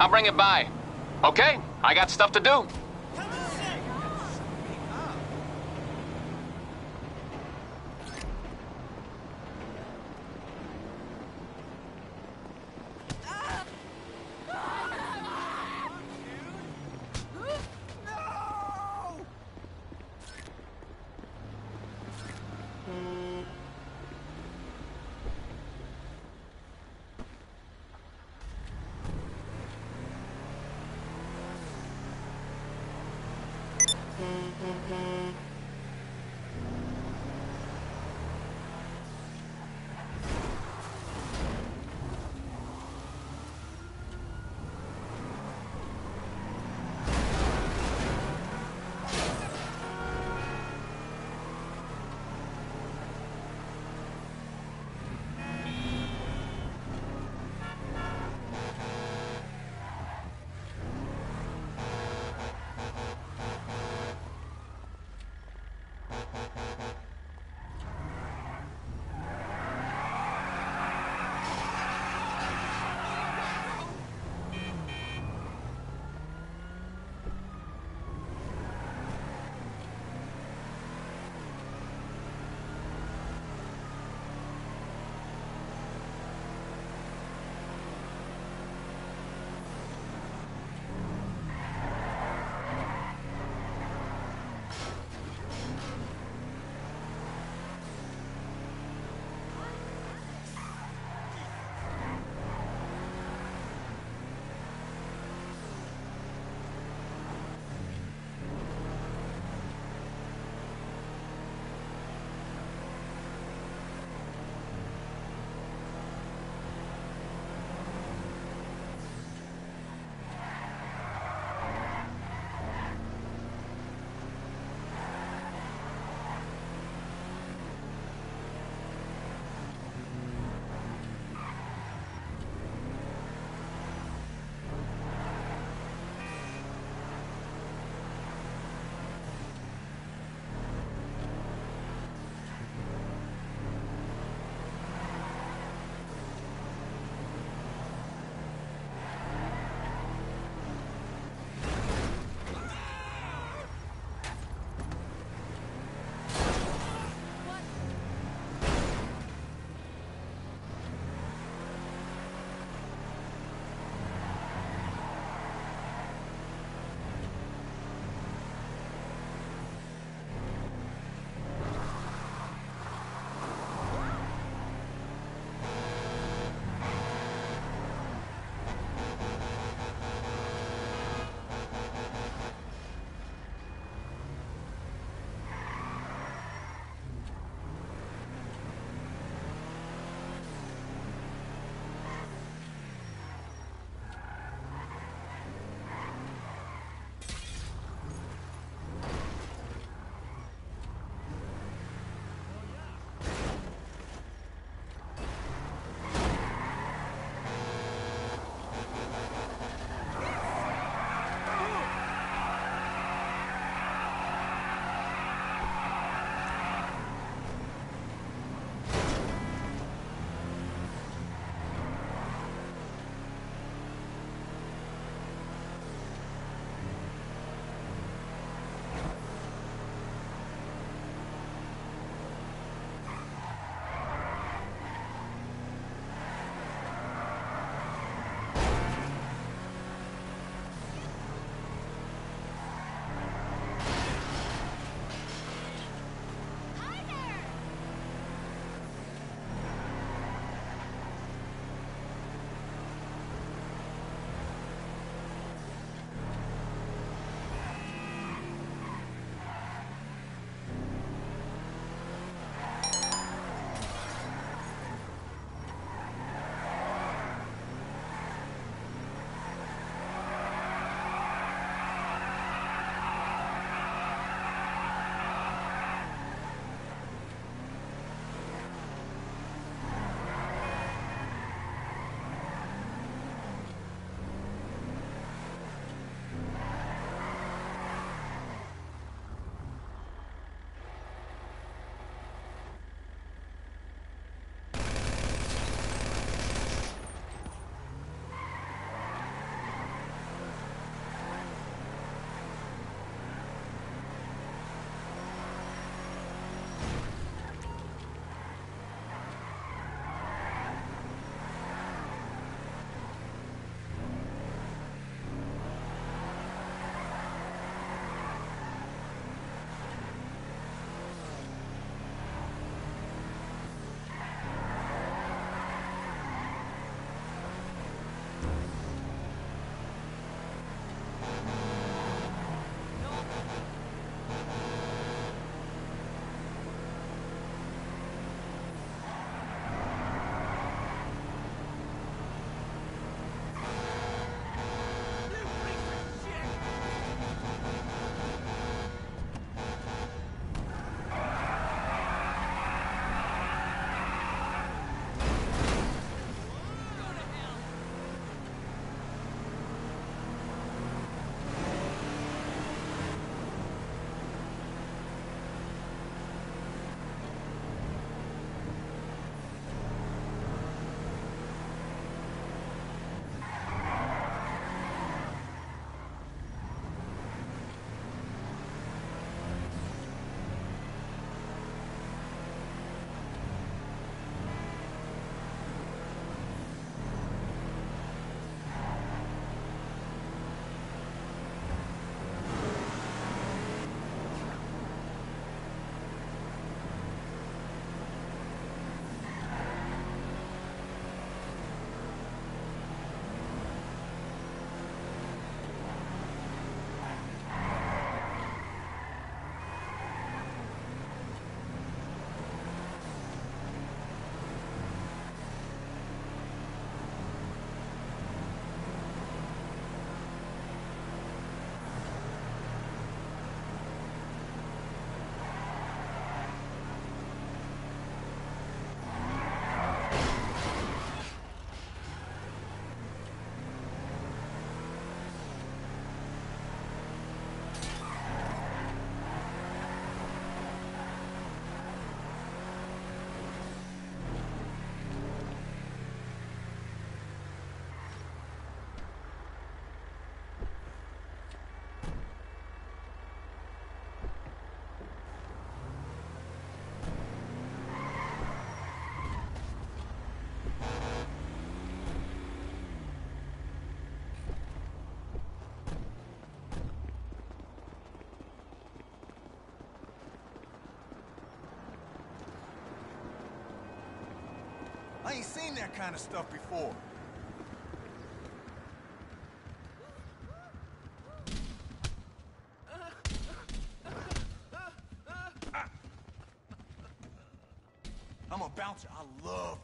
I'll bring it by. Okay, I got stuff to do. Seen that kind of stuff before. Ah. I'm a bouncer. I love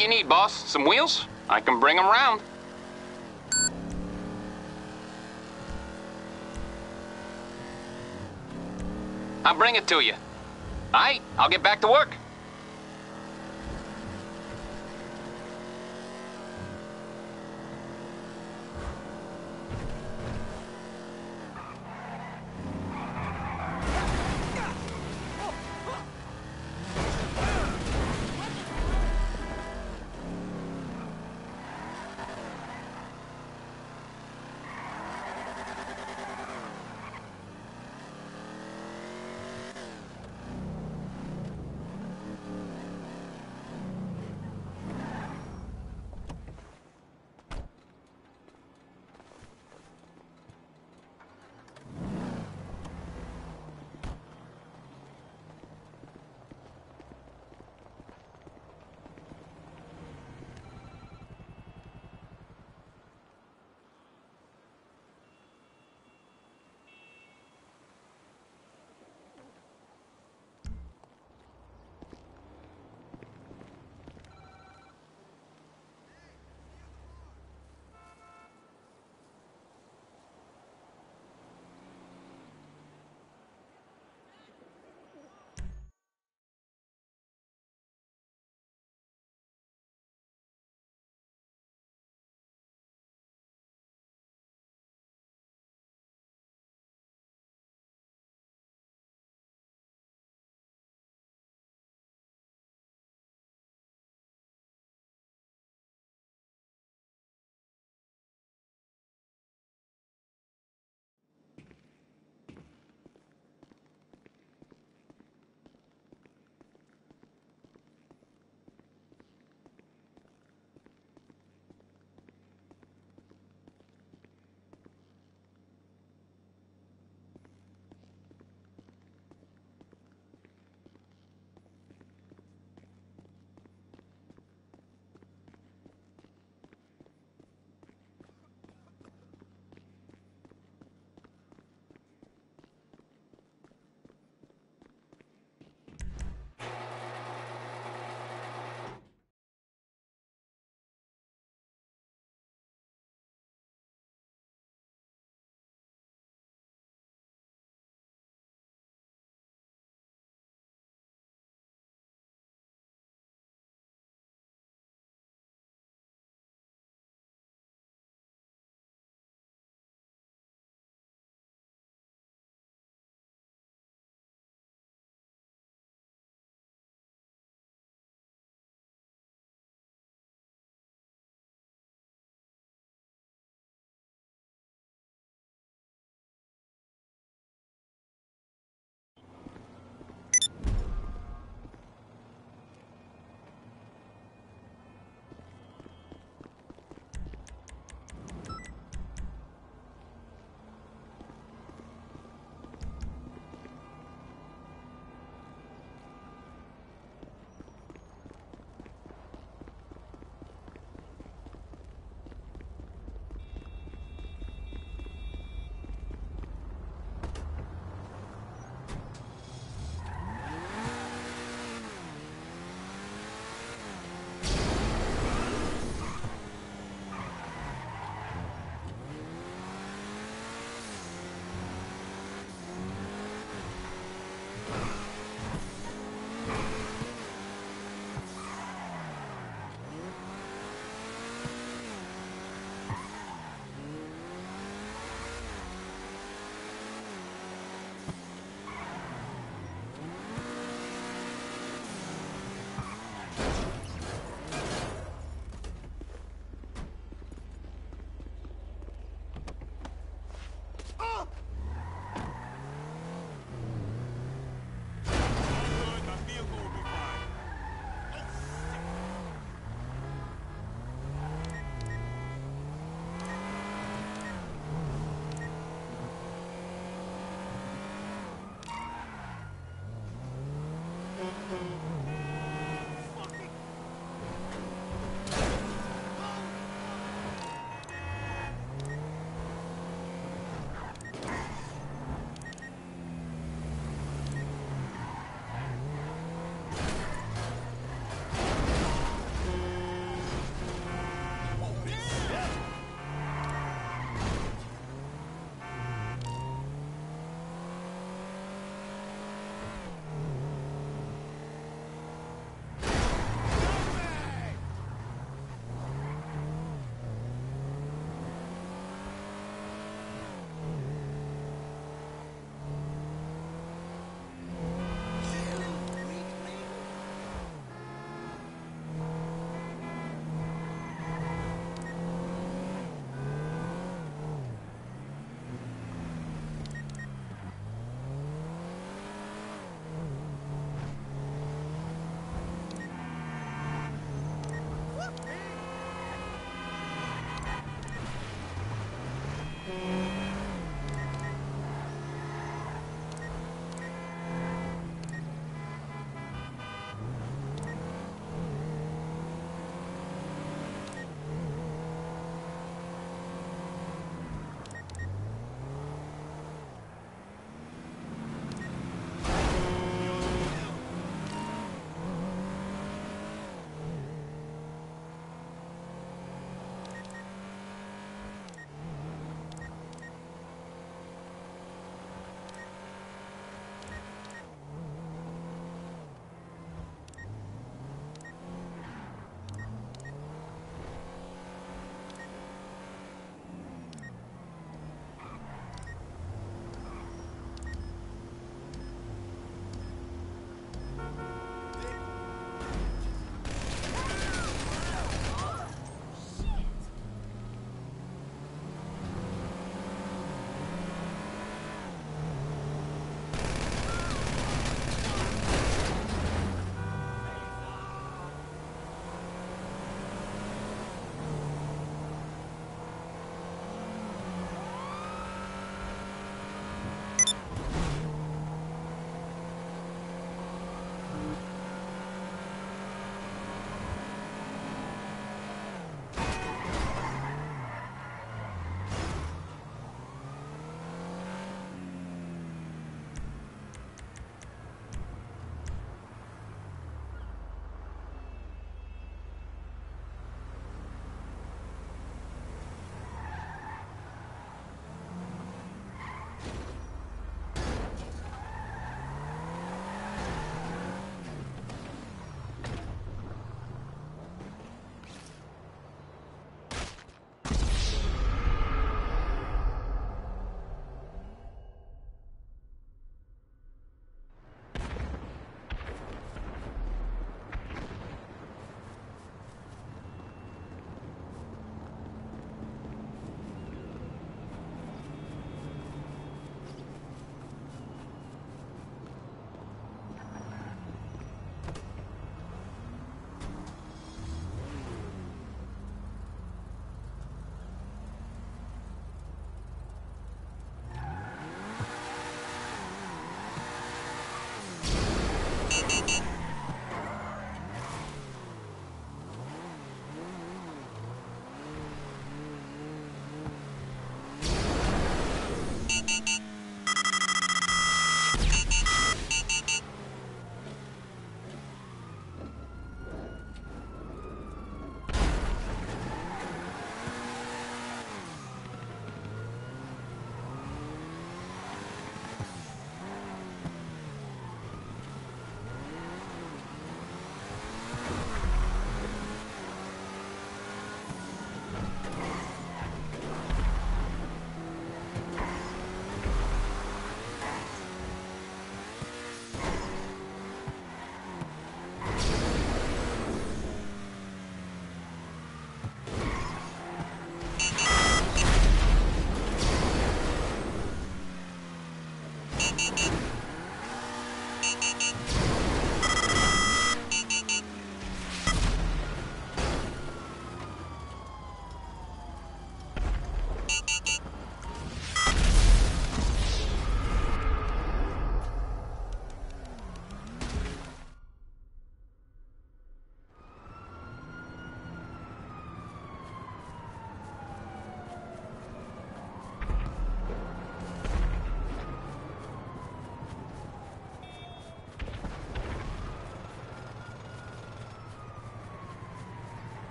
You need, boss? Some wheels? I can bring them round. I'll bring it to you. All right, I'll get back to work.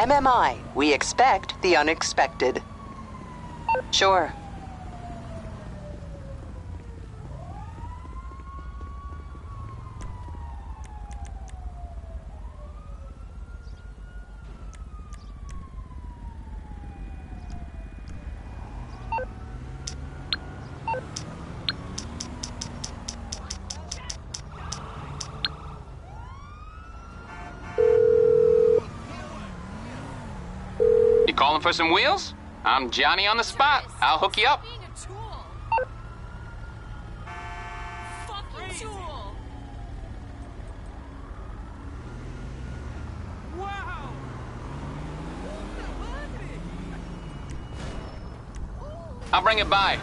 MMI, we expect the unexpected. Sure. For some wheels? I'm Johnny on the spot. I'll hook you up. I'll bring it by.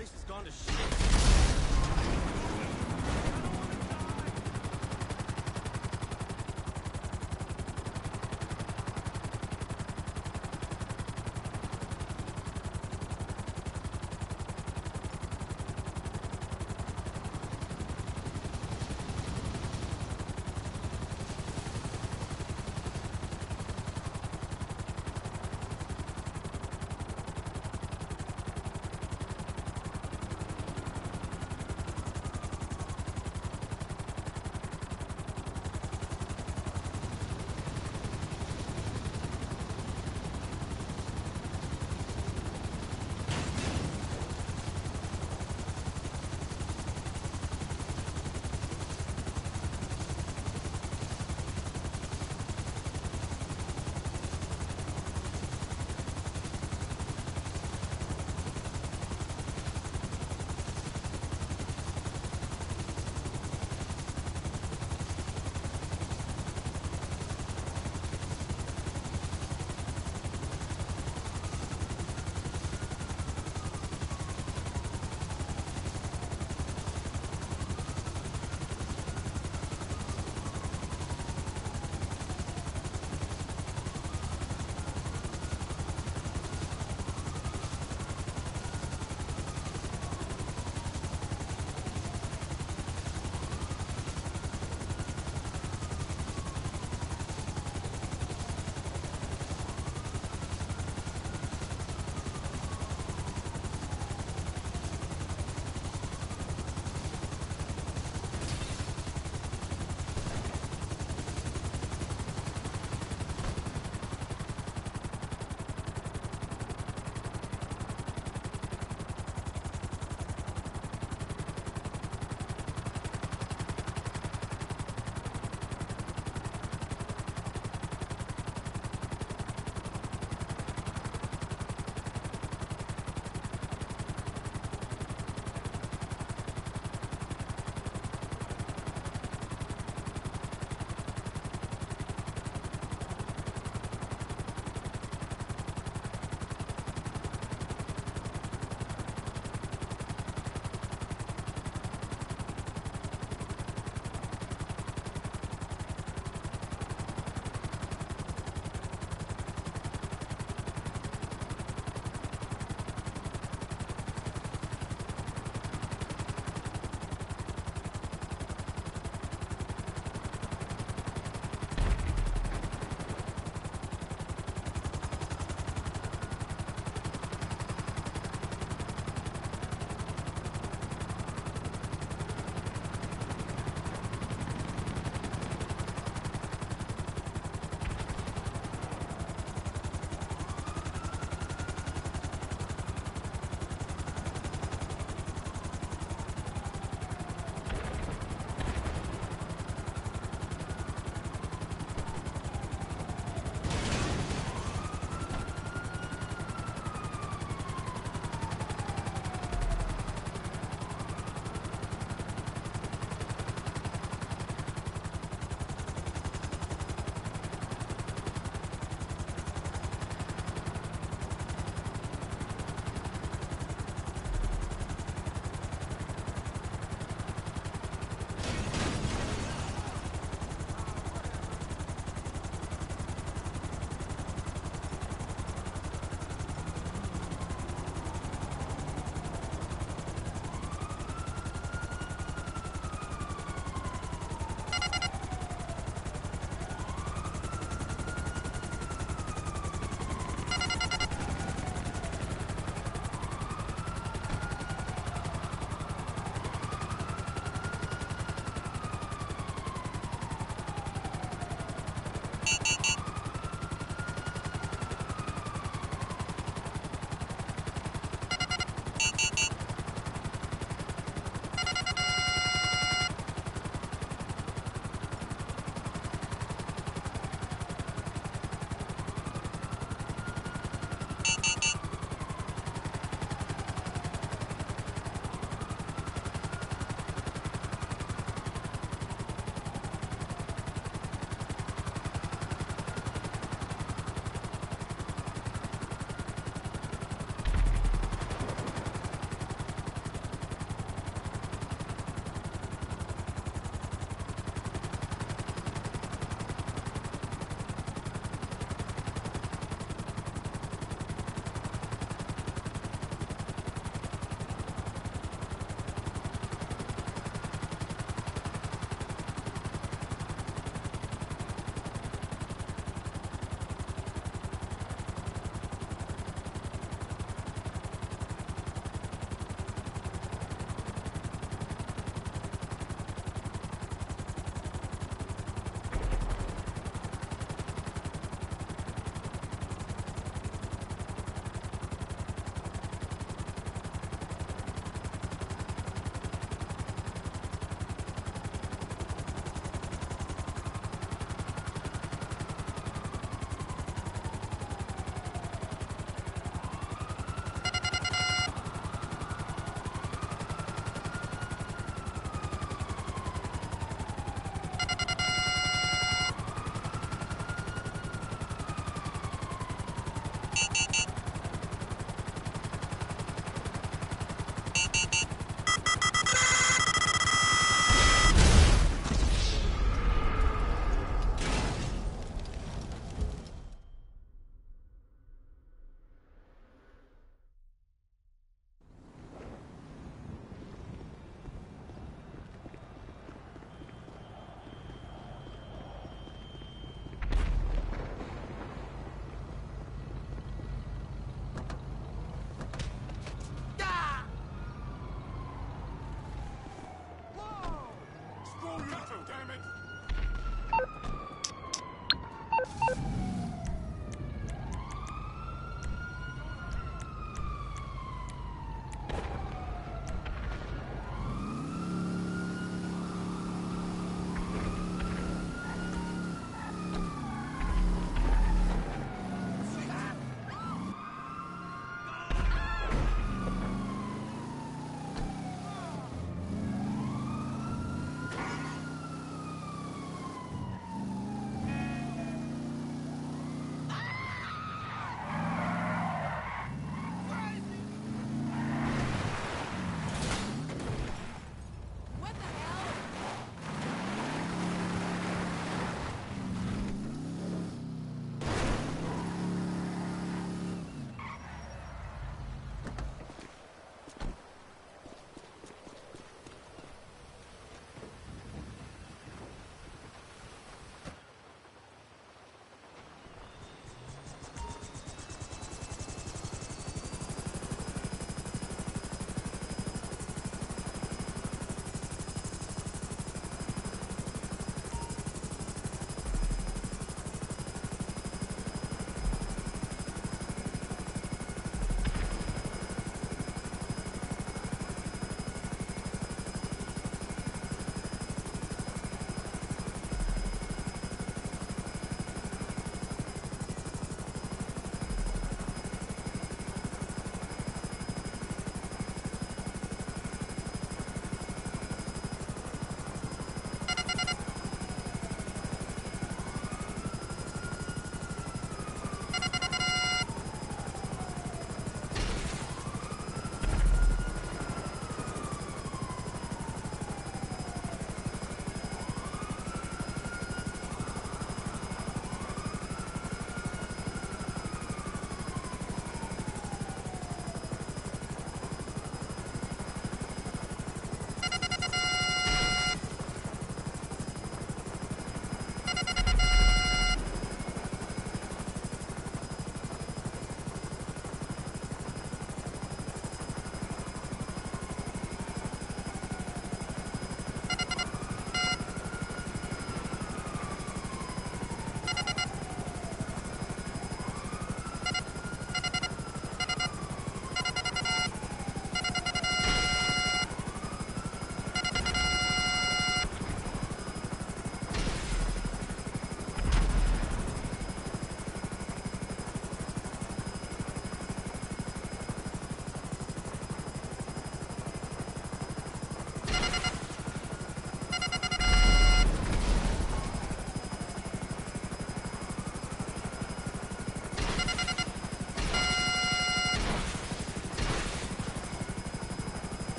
Place has gone to shit.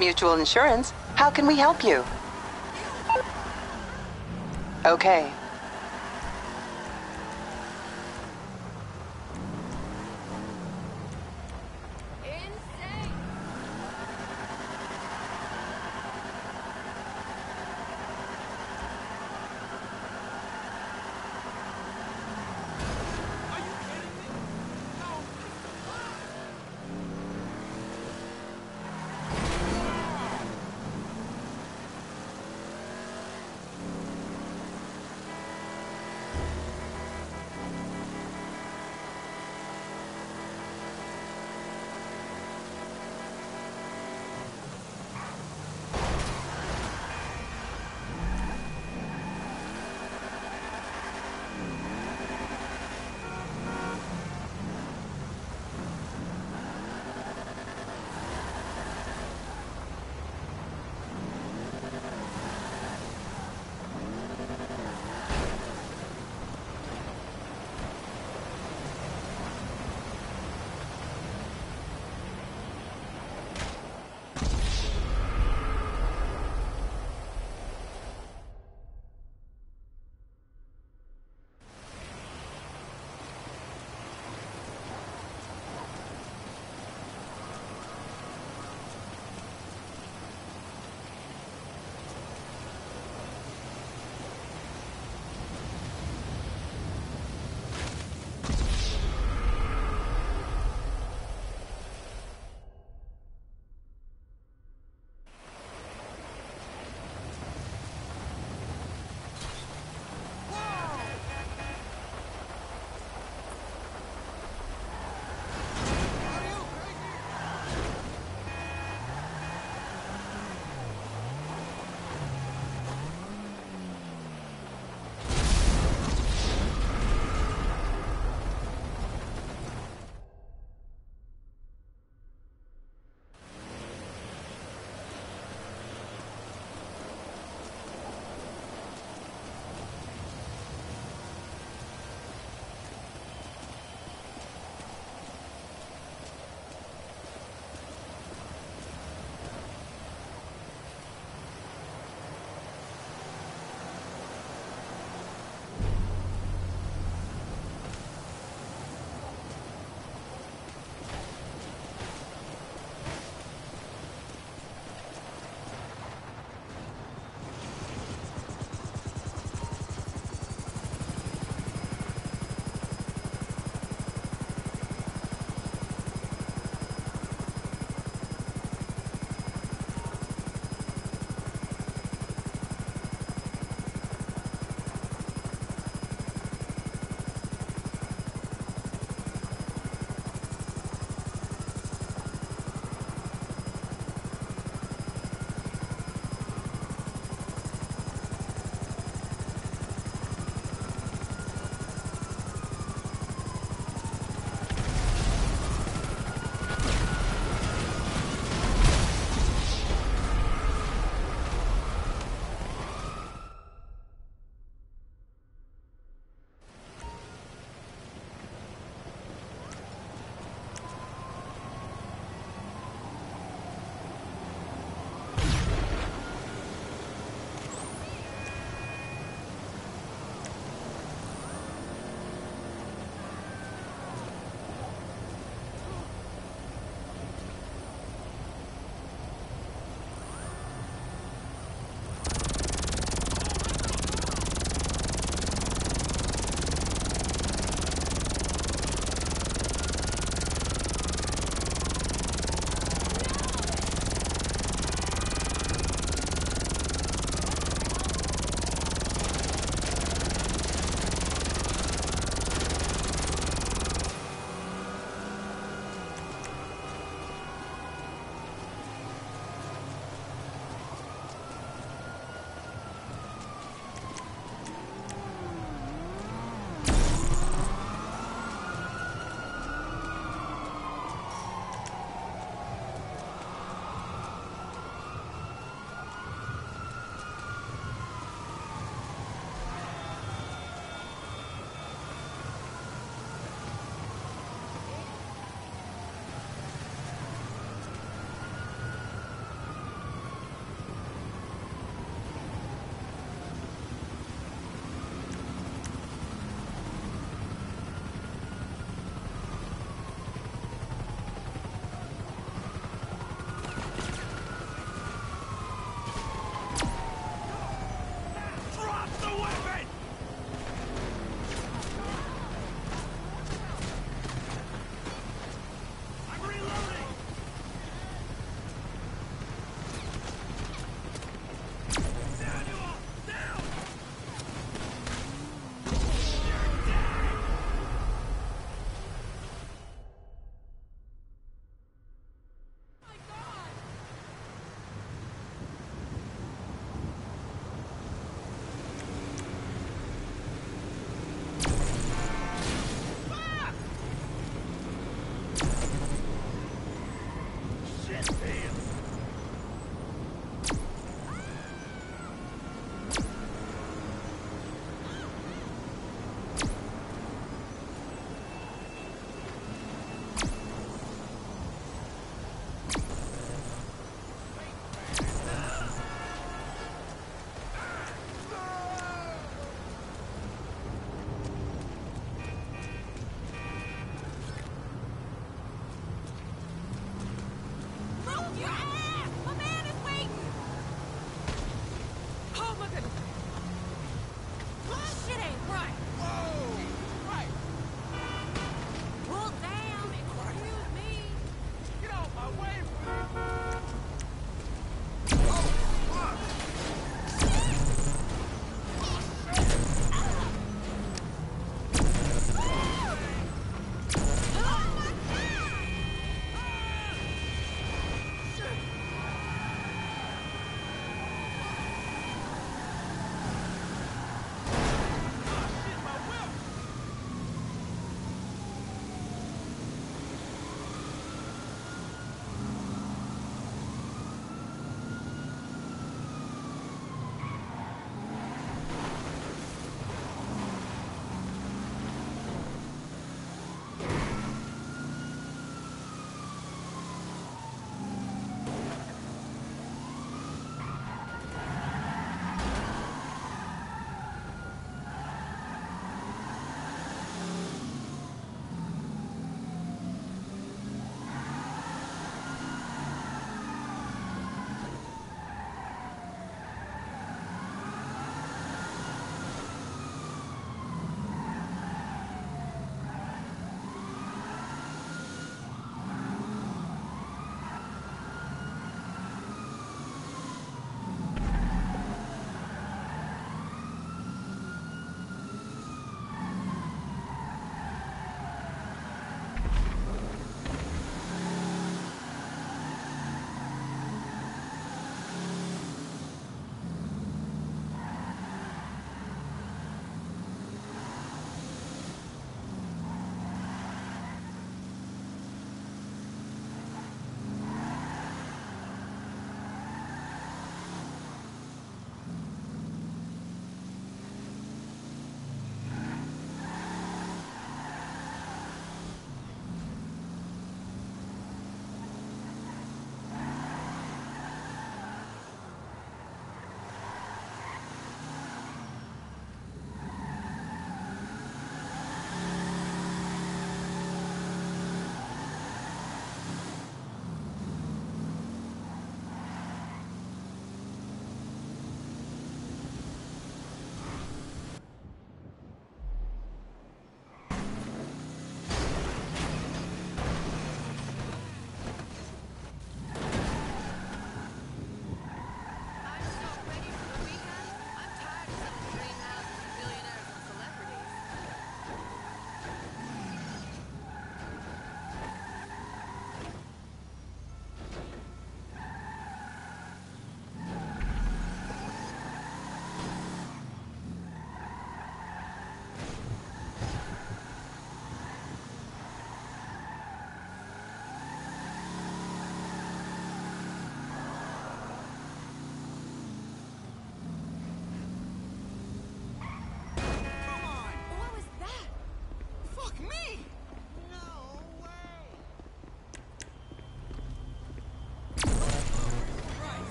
Mutual Insurance. How can we help you? Okay.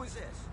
Who is this?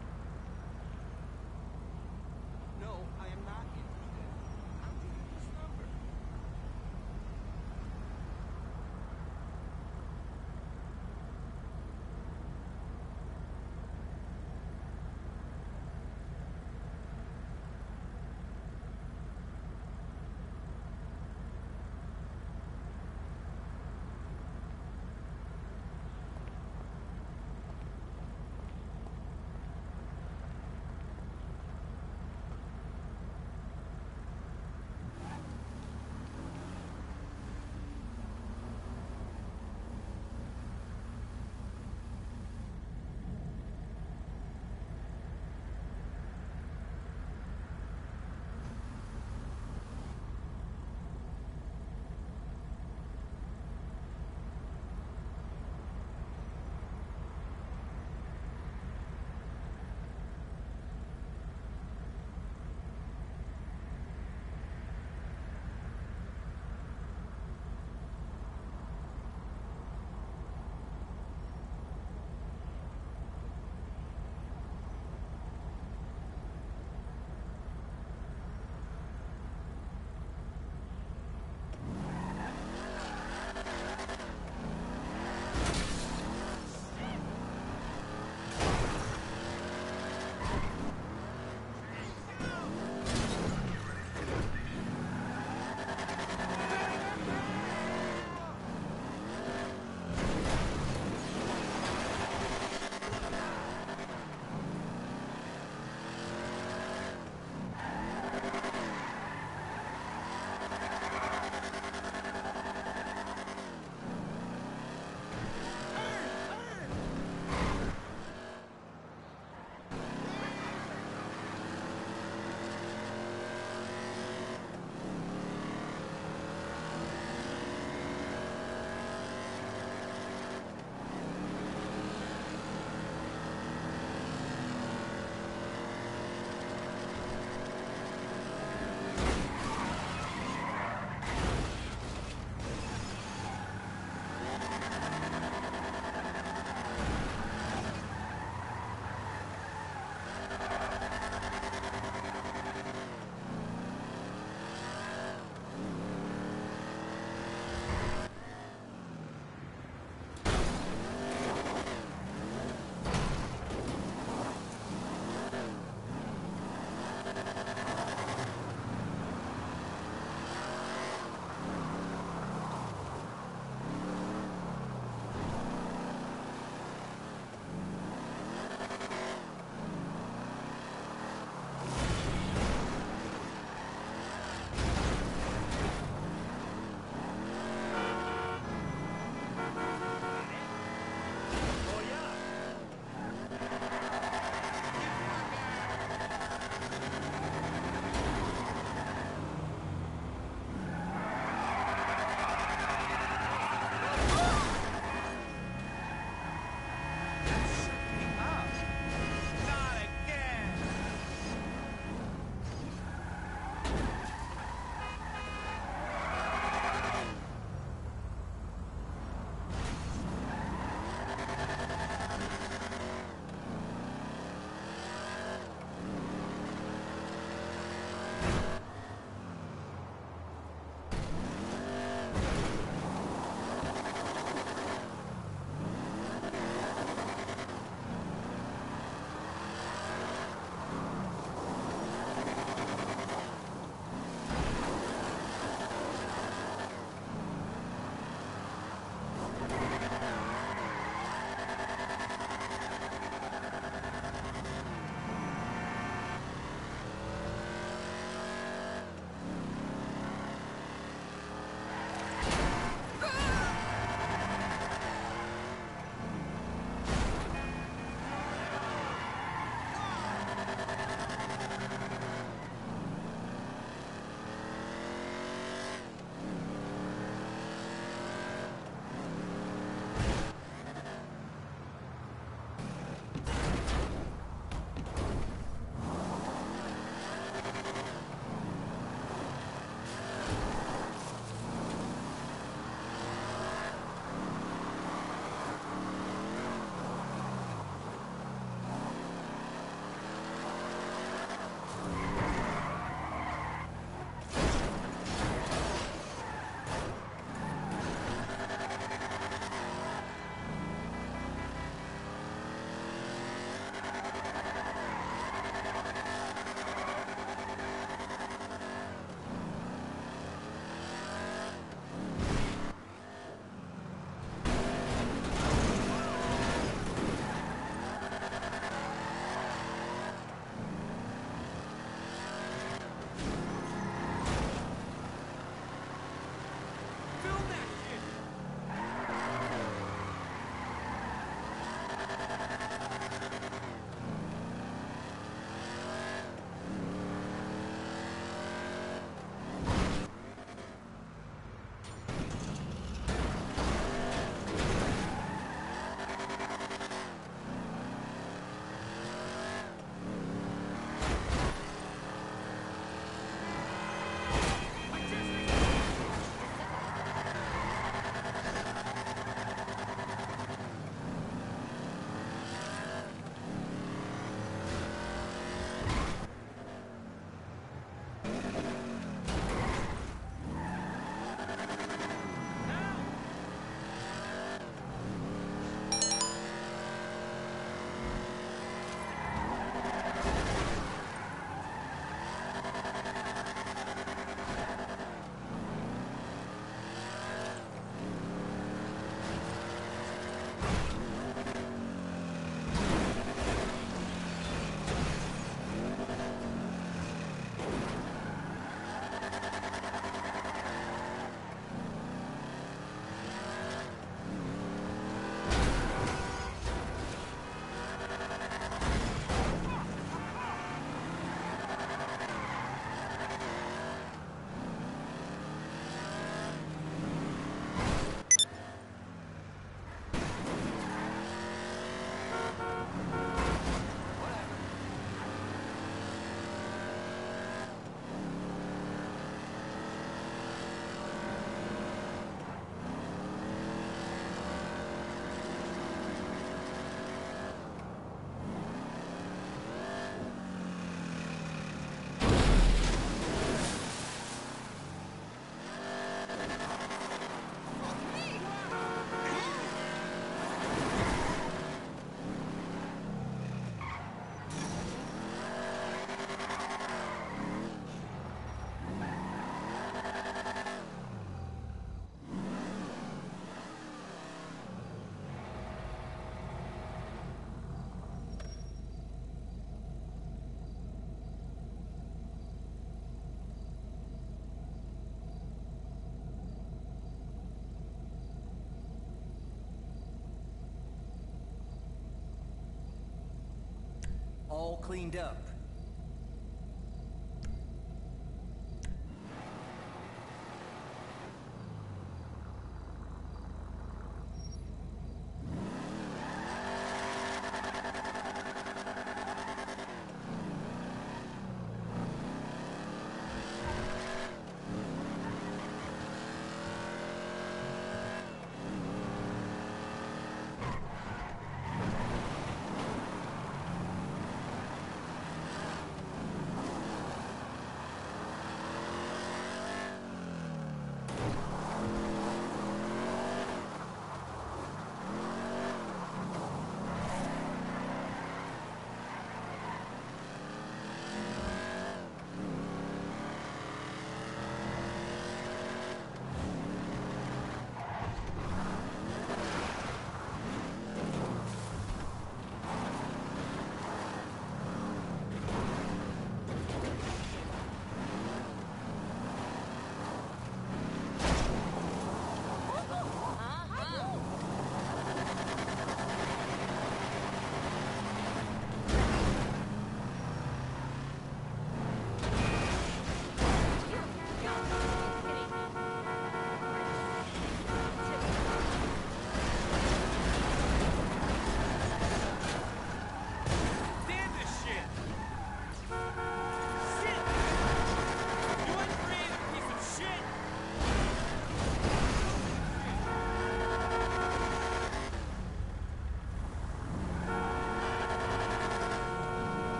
All cleaned up.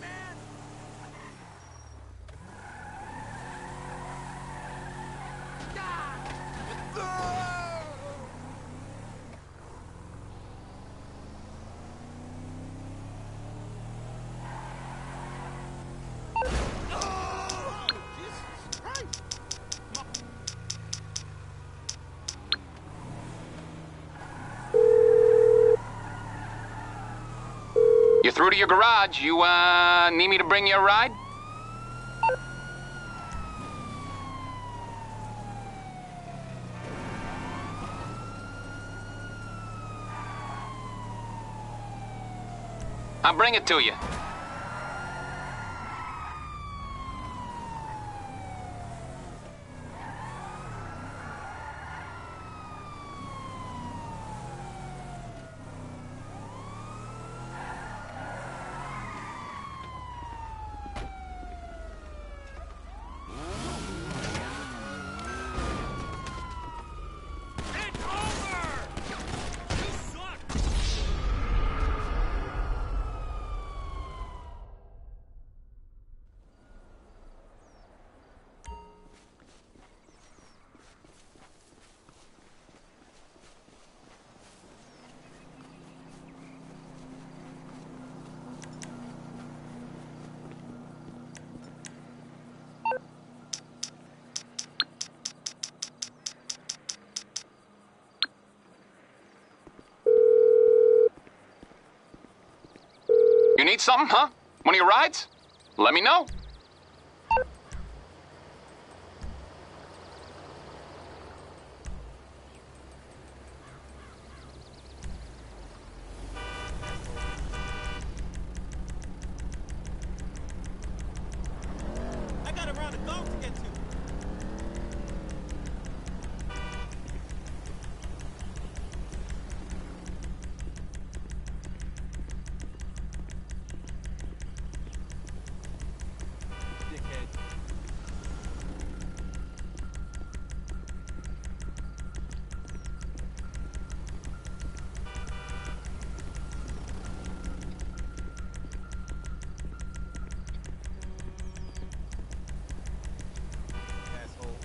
man! Through to your garage. You, uh, need me to bring you a ride? I'll bring it to you. Need something, huh? One of your rides? Let me know. I got a round of golf to get to. Dickhead. Asshole.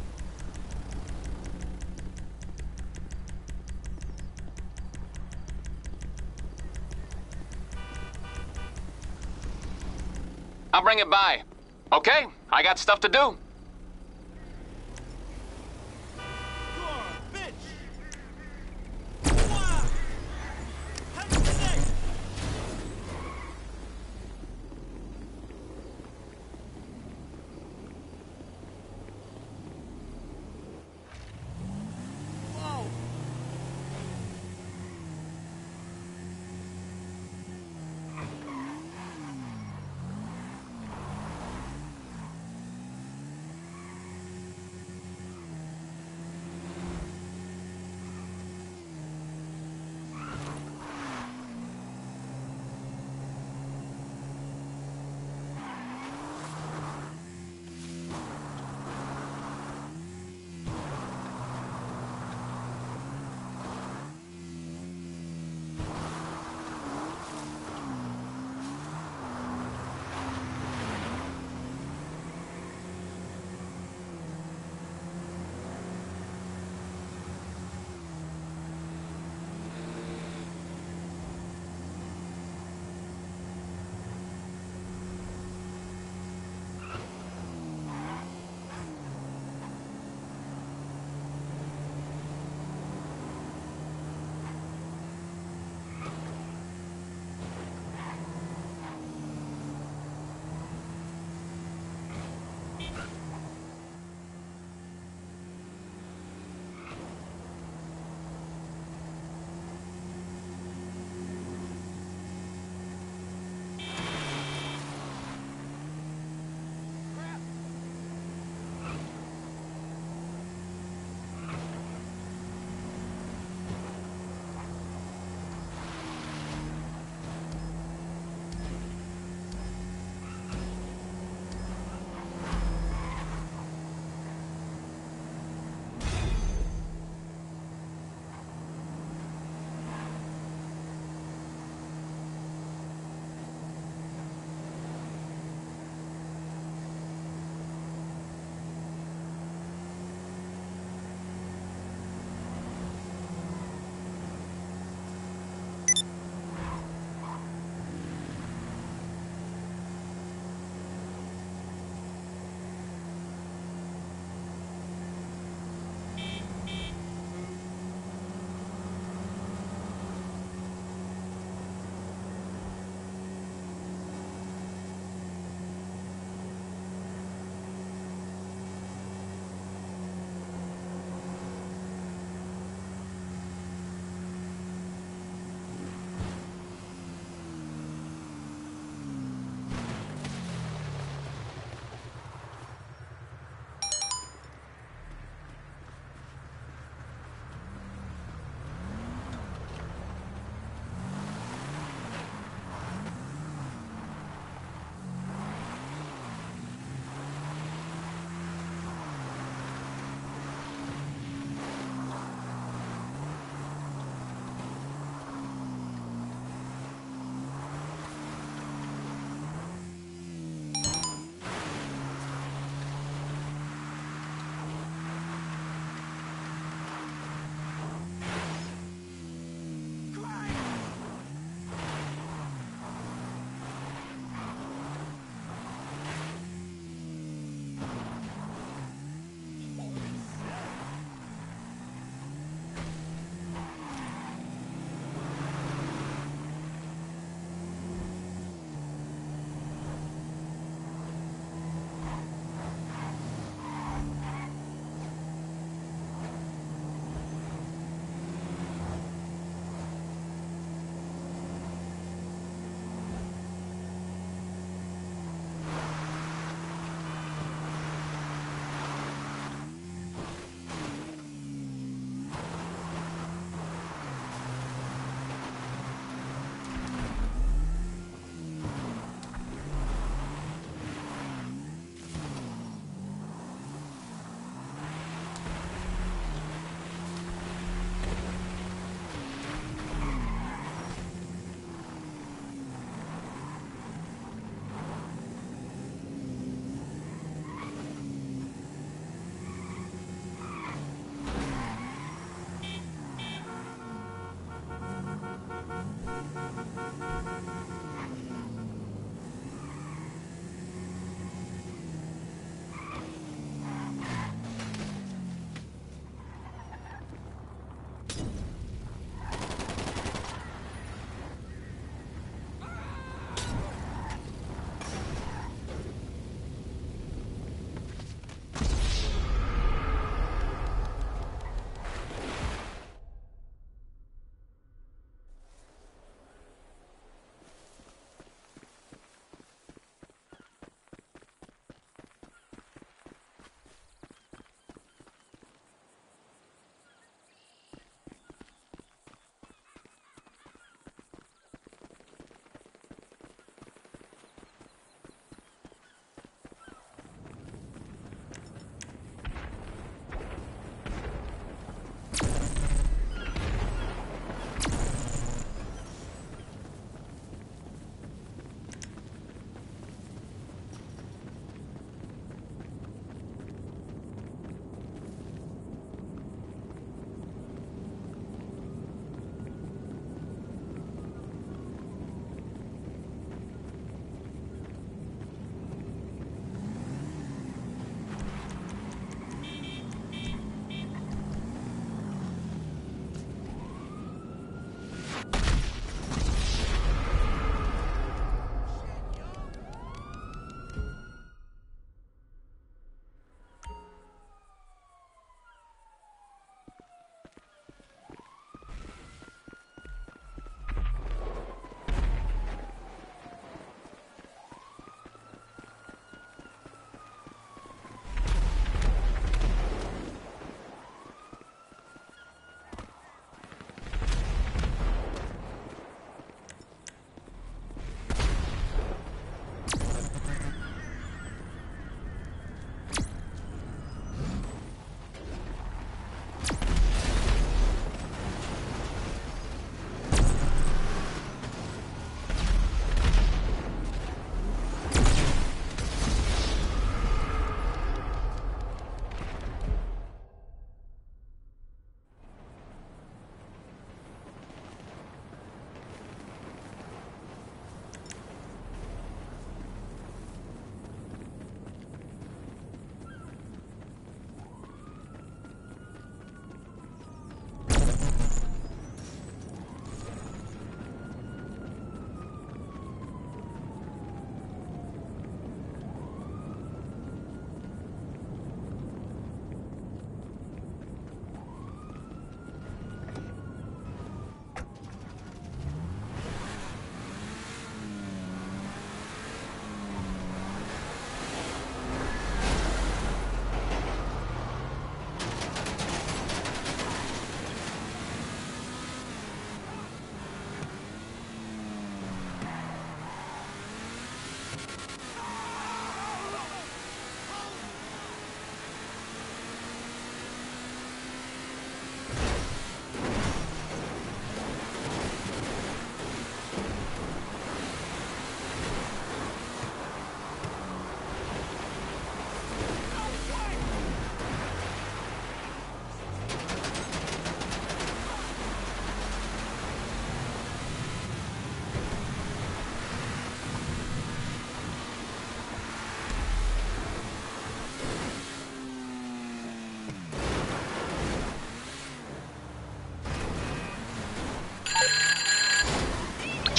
Bring it by. Okay, I got stuff to do.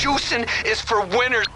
Juicing is for winners.